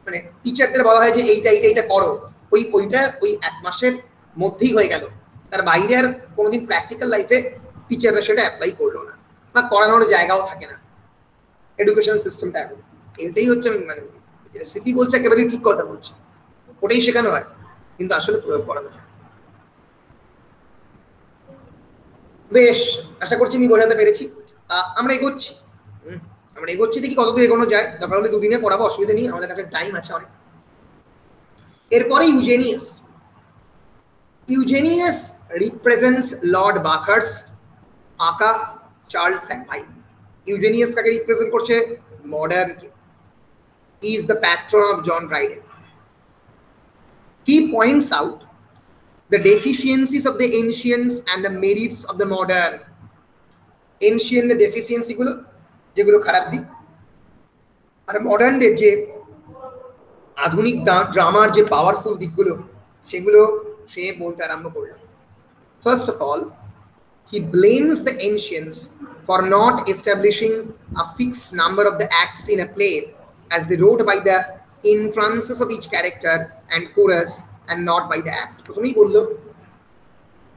মানে টিচারদের বলা হয় যে এইটা এইটা এইটা করো। ওই ওইটা ওই এক মাসের মধ্যেই হয়ে গেল। তার বাইরে আর কোনোদিন প্র্যাকটিক্যাল লাইফে টিচাররা সেটা অ্যাপ্লাই করল না। বা করানোর জায়গাও থাকে না। এডুকেশন সিস্টেমটা এখন এটাই হচ্ছে মানে স্মৃতি বলছে একেবারেই ঠিক কথা বলছে। ওটাই শেখানো হয়, কিন্তু আসলে প্রয়োগ করানো হয়। বেশ, আশা করছি আমি বোঝাতে পেরেছি। আমরা এগোচ্ছি। আমরা এগোচ্ছি দেখি কতদূর এগোনো যায়। দরকার হলে দুদিনে পড়াবো, অসুবিধা নেই, আমাদের কাছে টাইম আছে অনেক। এরপরে Eugenius Eugenius represents Lord Buckhurst aka Charles and ভাই ইউজেনিয়াস কাকে রিপ্রেজেন্ট করছে? Modern is the patron of John Dryden he points out the deficiencies of the ancients and the merits of the modern. Ancient deficiency গুলো যেগুলো খারাপ দিক আর মডার্নদের যে আধুনিক ড্রামার যে পাওয়ারফুল দিকগুলো সেগুলো সে বলতে আরম্ভ করল first of all he blames the ancients for not establishing a fixed number of the acts in a play as they wrote by the entrances of each character and chorus and not by the act. প্রথমেই বলল,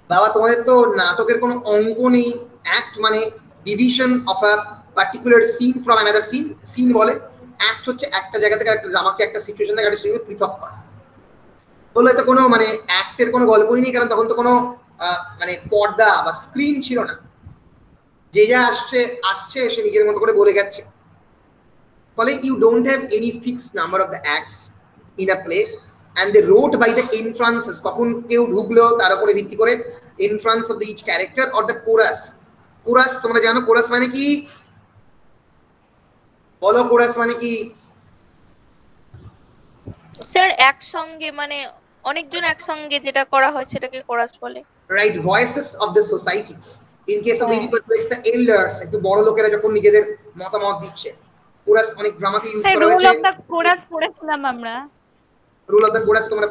বাবা, তোমাদের তো নাটকের কোনো অঙ্ক নেই। Act মানে division of a particular scene from another scene scene বলে অ্যাক্ট হচ্ছে একটা জায়গা থেকে একটা ড্রামাকে একটা সিচুয়েশন থেকে একটা সিচুয়েশন পৃথক করা। বলল তো কোনো মানে অ্যাক্টের কোনো গল্পই নেই, কারণ তখন তো কোনো মানে পর্দা বা স্ক্রিন ছিল না। যে যা আসছে আসছে, সে নিজের মতো করে বলে গেছে ফলে you don't have any fixed number of the acts in a play and they rode by the entrances কখন কেউ ঢুকলো তার উপরে ভিত্তি করে entrance of the each character or the chorus chorus তোমরা জানো কোরাস মানে কি? বলো কোরাস মানে কি? স্যার একসঙ্গে মানে অনেকজন একসঙ্গে যেটা করা হয় সেটাকে কোরাস বলে। Right voices of the society in case of. Universe the elders একটু বড় লোকেরা যখন নিজেদের মতামত দিচ্ছে। কোরাস অনেক ড্রামাতে ইউজ হ্যাঁ করা রোল হয়েছে। কোরাস পড়েছিলাম আমরা। রুল অফ দ্য কোরাস তোমরা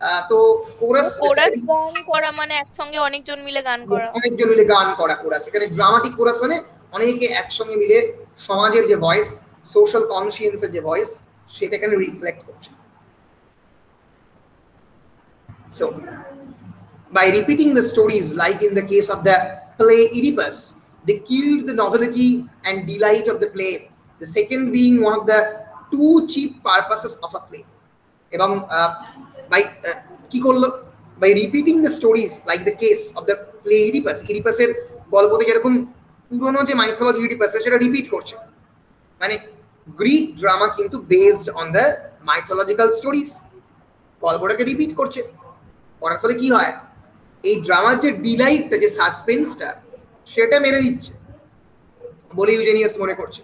আহ, তো কোরাস কোরাস গান করা মানে একসঙ্গে অনেকজন মিলে গান করা অনেকজন মিলে গান করা কোরাস এখানে ড্রামাটিক কোরাস মানে অনেকে একসঙ্গে মিলে সমাজের যে ভয়েস সোশ্যাল কনসিয়েন্সের যে ভয়েস সেটা এখানে রিফ্লেক্ট করছে So, by repeating the stories, like in the case of the play Oedipus, they killed the novelty and delight of the play. The second being one of the two chief purposes of a play. এবং আহ, by আহ, কি করল? By repeating the stories like the case of the play Oedipus, Oedipusের গল্পতে যেরকম পুরনো যে mythology ইউডিপাস সেটা repeat করছে। মানে Greek drama কিন্তু based on the mythological stories গল্পটাকে repeat করছে। করার ফলে কি হয়? এই ড্রামার যে ডিলাইটটা যে সাসপেন্সটা সেটা মেরে দিচ্ছে। বলে ইউজেনিয়াস মনে করছে।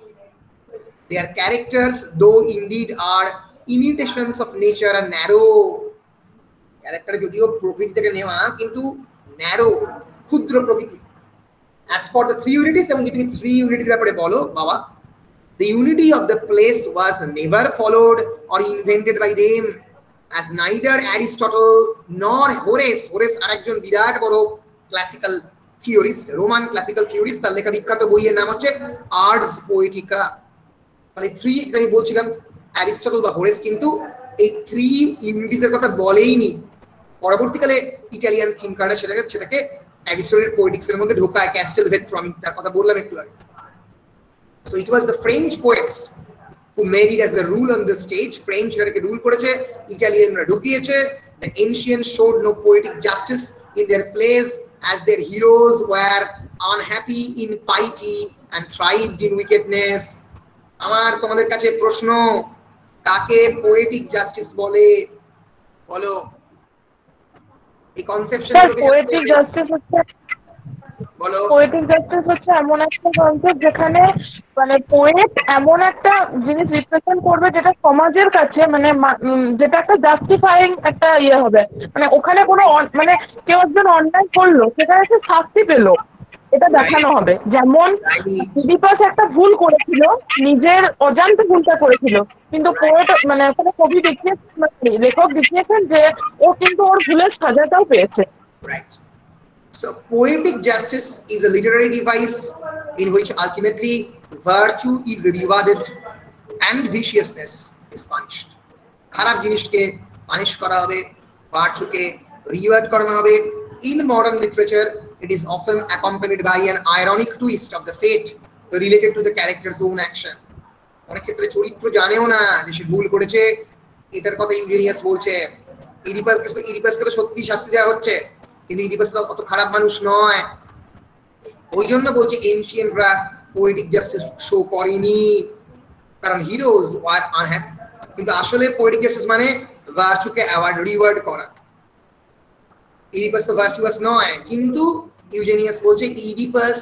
Their characters though indeed are imitations of nature are narrow character যদিও প্রকৃতি থেকে নেওয়া কিন্তু ন্যারো ক্ষুদ্র প্রকৃতি as for the three unities এবং যদি তুমি থ্রি ইউনিটির ব্যাপারে বলো বাবা The unity of the place was never followed or invented by them, as neither Aristotle nor Horace, Horace আরেকজন বিরাট বড় classical theorist Roman classical theorist তার লেখা বিখ্যাত বইয়ের নাম হচ্ছে আর্টস পোয়েটিকা মানে থ্রি আমি বলছিলাম অ্যারিস্টটল বা হোরেস কিন্তু এই থ্রি ইউনিটিসের কথা বলেইনি। পরবর্তীকালে ইটালিয়ান থিঙ্কাররা সেটাকে সেটাকে অ্যারিস্টটলের পোয়েটিক্স এর মধ্যে ঢোকায় ক্যাস্টেল ভেট্রো আমি তার কথা বললাম একটু আগে। So it was the French poets who made it as a rule on the stage French সেটাকে রুল করেছে ইটালিয়ানরা ঢুকিয়েছে। The ancient showed no poetic justice in their plays as their heroes were unhappy in piety and thrive in wickedness আমার তোমাদের কাছে প্রশ্ন কাকে poetic justice বলে? বলো। এই কনসেপশন পোয়েটিক জাস্টিস হচ্ছে বলো। পোয়েটিক জাস্টিস হচ্ছে এমন একটা কনসেপ্ট যেখানে মানে পোয়েট এমন একটা জিনিস রিপ্রেজেন্ট করবে যেটা সমাজের কাছে মানে যেটা একটা জাস্টিফাইং একটা ইয়ে হবে। মানে ওখানে কোনো মানে কেউ একজন অন্যায় করল সেখানে সে শাস্তি পেল। এটা দেখানো হবে। যেমন ইডিপাস একটা ভুল করেছিল, নিজের অজান্তে ভুলটা করেছিল। কিন্তু পোয়েট মানে ওখানে কবি দেখিয়েছেন মানে লেখক দেখিয়েছেন যে ও কিন্তু ওর ভুলের সাজাটাও পেয়েছে। So, poetic justice is a literary device in which ultimately virtue is rewarded and viciousness is punished. খারাপ জিনিসকে পানিশ করা হবে ভার্চুকে রিওয়ার্ড করানো হবে। In modern literature it is often accompanied by an ironic twist of the fate related to the character's own action. অনেক ক্ষেত্রে চরিত্র জানেও না যে সে ভুল করেছে, এটার কথা ইউজেনিয়াস বলছে। ইডিপাসকে তো ইডিপাসকে তো সত্যি শাস্তি দেওয়া হচ্ছে, কিন্তু ইডিপাস তো অত খারাপ মানুষ নয়। ওই জন্য বলছে এনশিয়েন্টরা পোয়েটিক জাস্টিস শো করেনি। কারণ হিরোজ ওয়ার আনহ্যাপি কিন্তু আসলে পোয়েটিক জাস্টিস মানে ভার্চুকে অ্যাওয়ার্ড রিওয়ার্ড করা। ইডিপাস তো ভার্চুয়াস নয় কিন্তু ইউজেনিয়াস বলছে ইডিপাস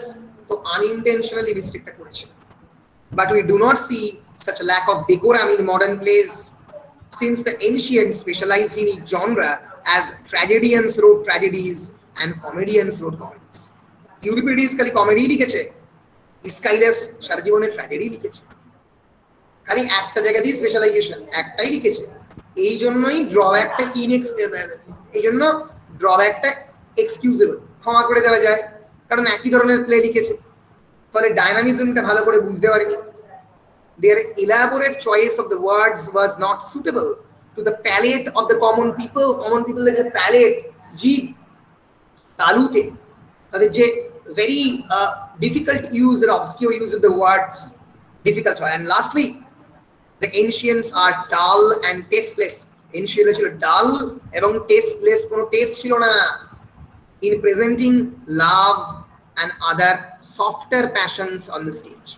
তো আনইনটেনশনালি মিস্টেকটা করেছে but we do not see such a lack of decorum in modern plays since the ancients specialized in each genre as tragedians wrote tragedies and comedians wrote comedies Euripides খালি comedy লিখেছে Aeschylus সারা জীবনে tragedy লিখেছে খালি একটা জায়গা দিয়ে specialisation একটাই লিখেছে এই জন্যই ড্রব্যাকটা ইনএক্স এই জন্য ড্রব্যাকটা এক্সকিউজেবল ক্ষমা করে দেওয়া যায় কারণ একই ধরনের প্লে লিখেছে ফলে ডাইনামিজমটা ভালো করে বুঝতে পারিনি their elaborate choice of the words was not suitable to the palate of the common people common people এর যে palate জীব তালুতে তাদের যে very uh, difficult use and obscure use of the words difficult হয় and lastly the ancients are dull and tasteless ancient ছিল ডাল এবং tasteless কোনো টেস্ট ছিল না। In presenting love and other softer passions on the stage.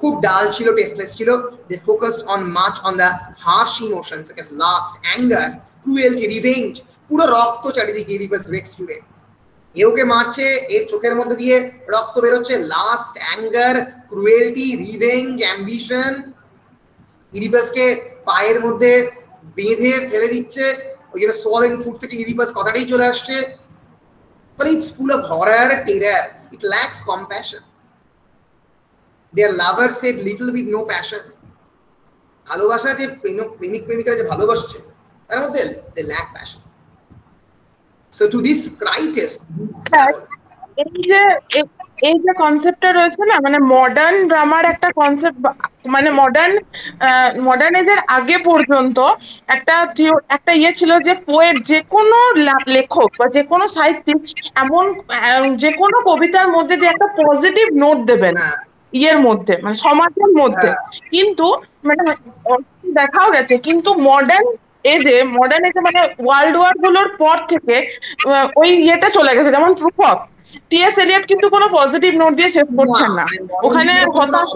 খুব dull ছিল tasteless ছিল। They focused on much on the harsh emotions such lust anger cruelty revenge পুরো রক্ত চারিদিকে ইউনিভার্স রেক্স জুড়ে এওকে মারছে, এর চোখের মধ্যে দিয়ে রক্ত বেরোচ্ছে। Lust anger cruelty revenge ambition ইরিবাসকে পায়ের মধ্যে বেঁধে ফেলে দিচ্ছে ওই জন্য সোল এন্ড ফুড থেকে ইরিবাস কথাটাই চলে আসছে but it's full of horror, terror. It lacks compassion. Their lover said little with no passion. ভালোবাসা যে প্রেম- প্রেমিক প্রেমিকারা যে ভালোবাসছে তার মধ্যে passion. So to this crisis, sir এই যে এই যে কনসেপ্টটা রয়েছে না মানে মডার্ন ড্রামার একটা কনসেপ্ট মানে মডার্ন মডার্ন এজের আগে পর্যন্ত একটা একটা ইয়ে ছিল যে পোয়েট যে কোনো লেখক বা যে কোনো সাহিত্যিক এমন যে কোনো কবিতার মধ্যে দিয়ে একটা পজিটিভ নোট দেবেন হ্যাঁ, ইয়ের মধ্যে মানে সমাজের মধ্যে। কিন্তু মানে দেখাও গেছে কিন্তু মডার্ন এজে মডার্ন এজে মানে ওয়ার্ল্ড ওয়ারগুলোর পর থেকে ওই ইয়েটা চলে গেছে যেমন প্রুফক টিএস এলিয়ট কিন্তু কোনো পজিটিভ নোট দিয়ে শেষ করছেন না ওখানে হতাশ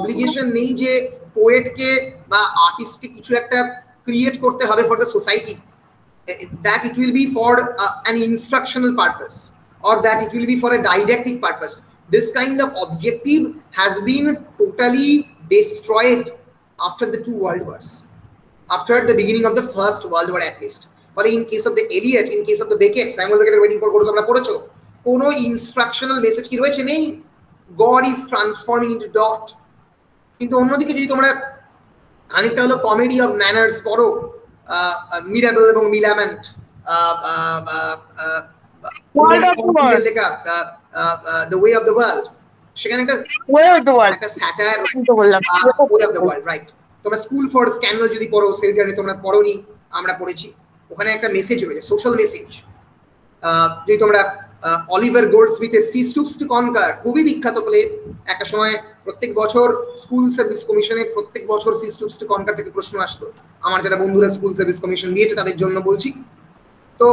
নেই যে পোয়েটকে বা আর্টিস্টকে কিছু একটা ক্রিয়েট করতে হবে for the society that it will be for uh, an instructional purpose or that it will be for a didactic purpose this kind of objective has been totally destroyed after the two world wars after the beginning of the first world war at least but in case of the Eliot in case of the Beckett Samuel Beckett waiting for তোমরা পড়েছো কোনো instructional message কি রয়েছে? নেই? God is transforming into dot কিন্তু অন্যদিকে যদি তোমরা খানিকটা হলো কমেডি অফ ম্যানার্স পড়ো মিরাবেল এবং মিলামেন্ট লেখা the way of the world সেখানে একটা ওয়ে অফ দ্য ওয়ার্ল্ড একটা satire way of the world right তোমরা স্কুল ফর স্ক্যান্ডাল যদি পড়ো সেরিটারে তোমরা পড়োনি আমরা পড়েছি। ওখানে একটা মেসেজ রয়েছে সোশ্যাল মেসেজ যদি তোমরা অলিভার গোল্ড স্মিথের সি স্টুপস টু কনকার খুবই বিখ্যাত প্লে একটা সময় প্রত্যেক বছর স্কুল সার্ভিস কমিশনে প্রত্যেক বছর সি স্টুপস টু কনকার থেকে প্রশ্ন আসতো। আমার যারা বন্ধুরা স্কুল সার্ভিস কমিশন দিয়েছে তাদের জন্য বলছি। তো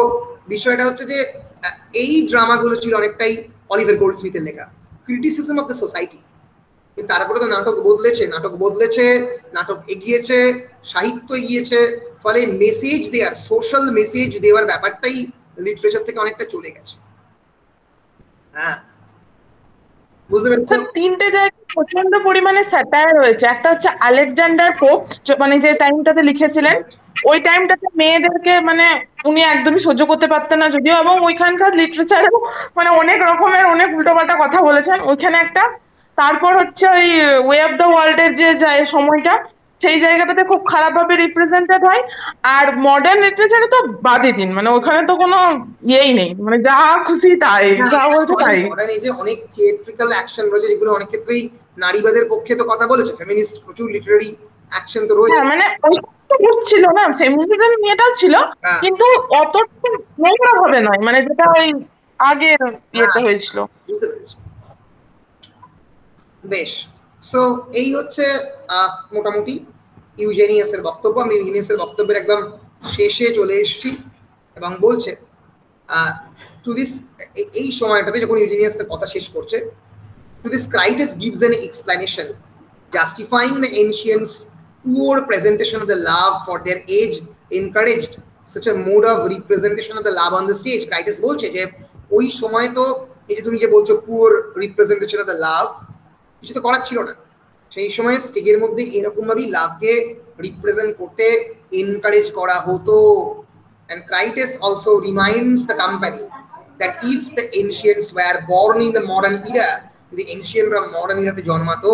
বিষয়টা হচ্ছে যে এই ড্রামাগুলো ছিল অনেকটাই অলিভার গোল্ড স্মিথের লেখা। ক্রিটিসিজম অফ দ্য সোসাইটি কিন্তু তারপরে তো নাটক বদলেছে নাটক বদলেছে, নাটক এগিয়েছে, সাহিত্য এগিয়েছে, ফলে মেসেজ দেওয়ার সোশ্যাল মেসেজ দেওয়ার ব্যাপারটাই লিটারেচার থেকে অনেকটা চলে গেছে। হ্যাঁ। তিনটে জায়গায় প্রচণ্ড পরিমাণে স্যাটায়ার একটা হচ্ছে আলেকজান্ডার মানে যে টাইমটাতে লিখেছিলেন, ওই টাইমটাতে মেয়েদেরকে মানে উনি একদমই সহ্য করতে পারতেন না যদিও, এবং ওইখানকার মানে অনেক রকমের, অনেক উল্টোপাল্টা কথা বলেছেন। ওইখানে একটা, তারপর হচ্ছে ওই ওয়ে অফ দ্য ওয়ার্ল্ডের যে যায় সময়টা সেই জায়গাটাতে খুব খারাপভাবে রিপ্রেজেন্টেড হয়। আর মডার্ন লিটারেচারে তো বাদই দিন মানে ওখানে তো কোনো ইয়েই নেই। মানে যা খুশি তাই যা বলছে তাই। এজে অনেক থিয়েট্রিক্যাল অ্যাকশন রয়েছে যেগুলো অনেক ক্ষেত্রেই নারীবাদের পক্ষে তো কথা বলেছে ফেমিনিস্ট প্রচুর লিটারারি অ্যাকশন তো রয়েছে। হ্যাঁ মানে বুঝছিল না ফেমিনিজম নিয়েটাও ছিল হ্যাঁ। কিন্তু অতটা নোংরা ভাবে নয় মানে যেটা ওই আগের ইয়েতে হয়েছিল। বুঝতে পেরেছি। বেশ। সো এই হচ্ছে মোটামুটি ইউজেনিয়াসের বক্তব্য। আমি ইউজেনিয়াসের বক্তব্যের একদম শেষে চলে এসেছি এবং বলছে টু দিস এই সময়টাতে যখন ইউজেনিয়াসের কথা শেষ করছে to this Crites gives an explanation justifying the ancients poor presentation of the love for their age encouraged such a mode of representation of the love on the stage Crites বলছে যে, ওই সময় তো, এই যে তুমি যে বলছো poor representation of the love কিছু তো করার ছিল না সেই সময় স্টেজের মধ্যে এরকম ভাবেই লাভকে রিপ্রেজেন্ট করতে এনকারেজ করা হতো and Critus also reminds the company that if the ancients were born in the modern era, যদি এনশিয়েন্টরা মডার্ন ইরাতে জন্মাতো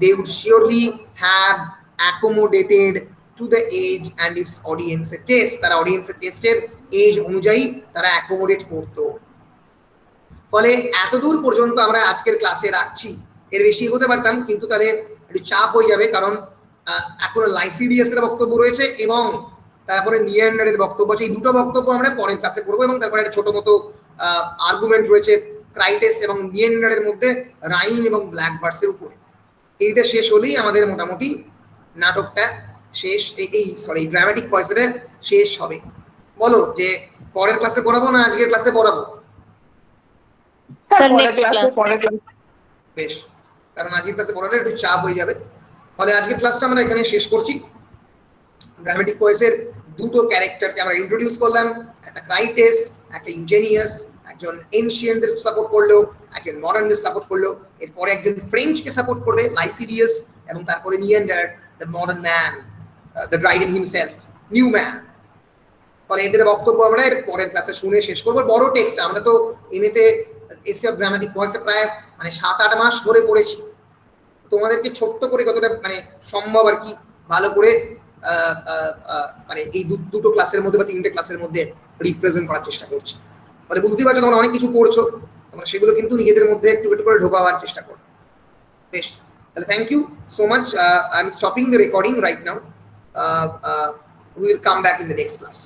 they would surely have accommodated to the age and its audience taste তারা অডিয়েন্সের টেস্টের এজ অনুযায়ী তারা অ্যাকোমোডেট করতো ফলে এতদূর পর্যন্ত আমরা আজকের ক্লাসে রাখছি এর বেশি হতে পারতাম কিন্তু তাহলে একটু চাপ হয়ে যাবে কারণ এখনও লাইসিডিয়াস এর বক্তব্য রয়েছে এবং তারপরে নিয়ান্ডারের বক্তব্য আছে। এই দুটো বক্তব্য আমরা পরের ক্লাসে করব এবং তারপরে একটা ছোট মতো আর্গুমেন্ট রয়েছে ক্রাইটেস এবং নিয়ান্ডারের মধ্যে রাইম এবং ব্ল্যাক ভার্সের উপরে। এইটা শেষ হলেই আমাদের মোটামুটি নাটকটা শেষ এই- সরি ড্রামাটিক পয়সাটা শেষ হবে। বলো যে পরের ক্লাসে পড়াবো না আজকের ক্লাসে পড়াবো. বেশ। কারণ আজকের ক্লাসে পড়ালে একটু চাপ হয়ে যাবে। ফলে আজকের ক্লাসটা আমরা এখানে শেষ করছি। ড্রামাটিক ভয়েসের দুটো ক্যারেক্টারকে আমরা ইন্ট্রোডিউস করলাম। একটা ক্রাইটেস একটা ইঞ্জিনিয়াস একজন এনশিয়েন্টদের সাপোর্ট করল, একজন মডার্নদের সাপোর্ট করল। এরপরে একজন ফ্রেঞ্চকে সাপোর্ট করবে লাইসিডিয়াস এবং তারপরে Neander the modern man the Dryden himself new man ফলে এদের বক্তব্য আমরা এর পরের ক্লাসে শুনে শেষ করব। বড় টেক্সট আমরা তো এমনিতে এসিয়া গ্রামাটিক ভয়েসে প্রায় মানে সাত আট মাস ধরে পড়েছি। তোমাদেরকে ছোট্ট করে কতটা মানে সম্ভব আর কি ভালো করে মানে এই দুটো ক্লাসের মধ্যে বা তিনটে ক্লাসের মধ্যে রিপ্রেজেন্ট করার চেষ্টা করছি। মানে বুঝতেই পারছ তোমরা অনেক কিছু করছ, তোমরা সেগুলো কিন্তু নিজেদের মধ্যে একটু একটু করে ঢোকাবার চেষ্টা করো। বেশ, তাহলে thank you so much I am stopping the recording right now we will come back in the next class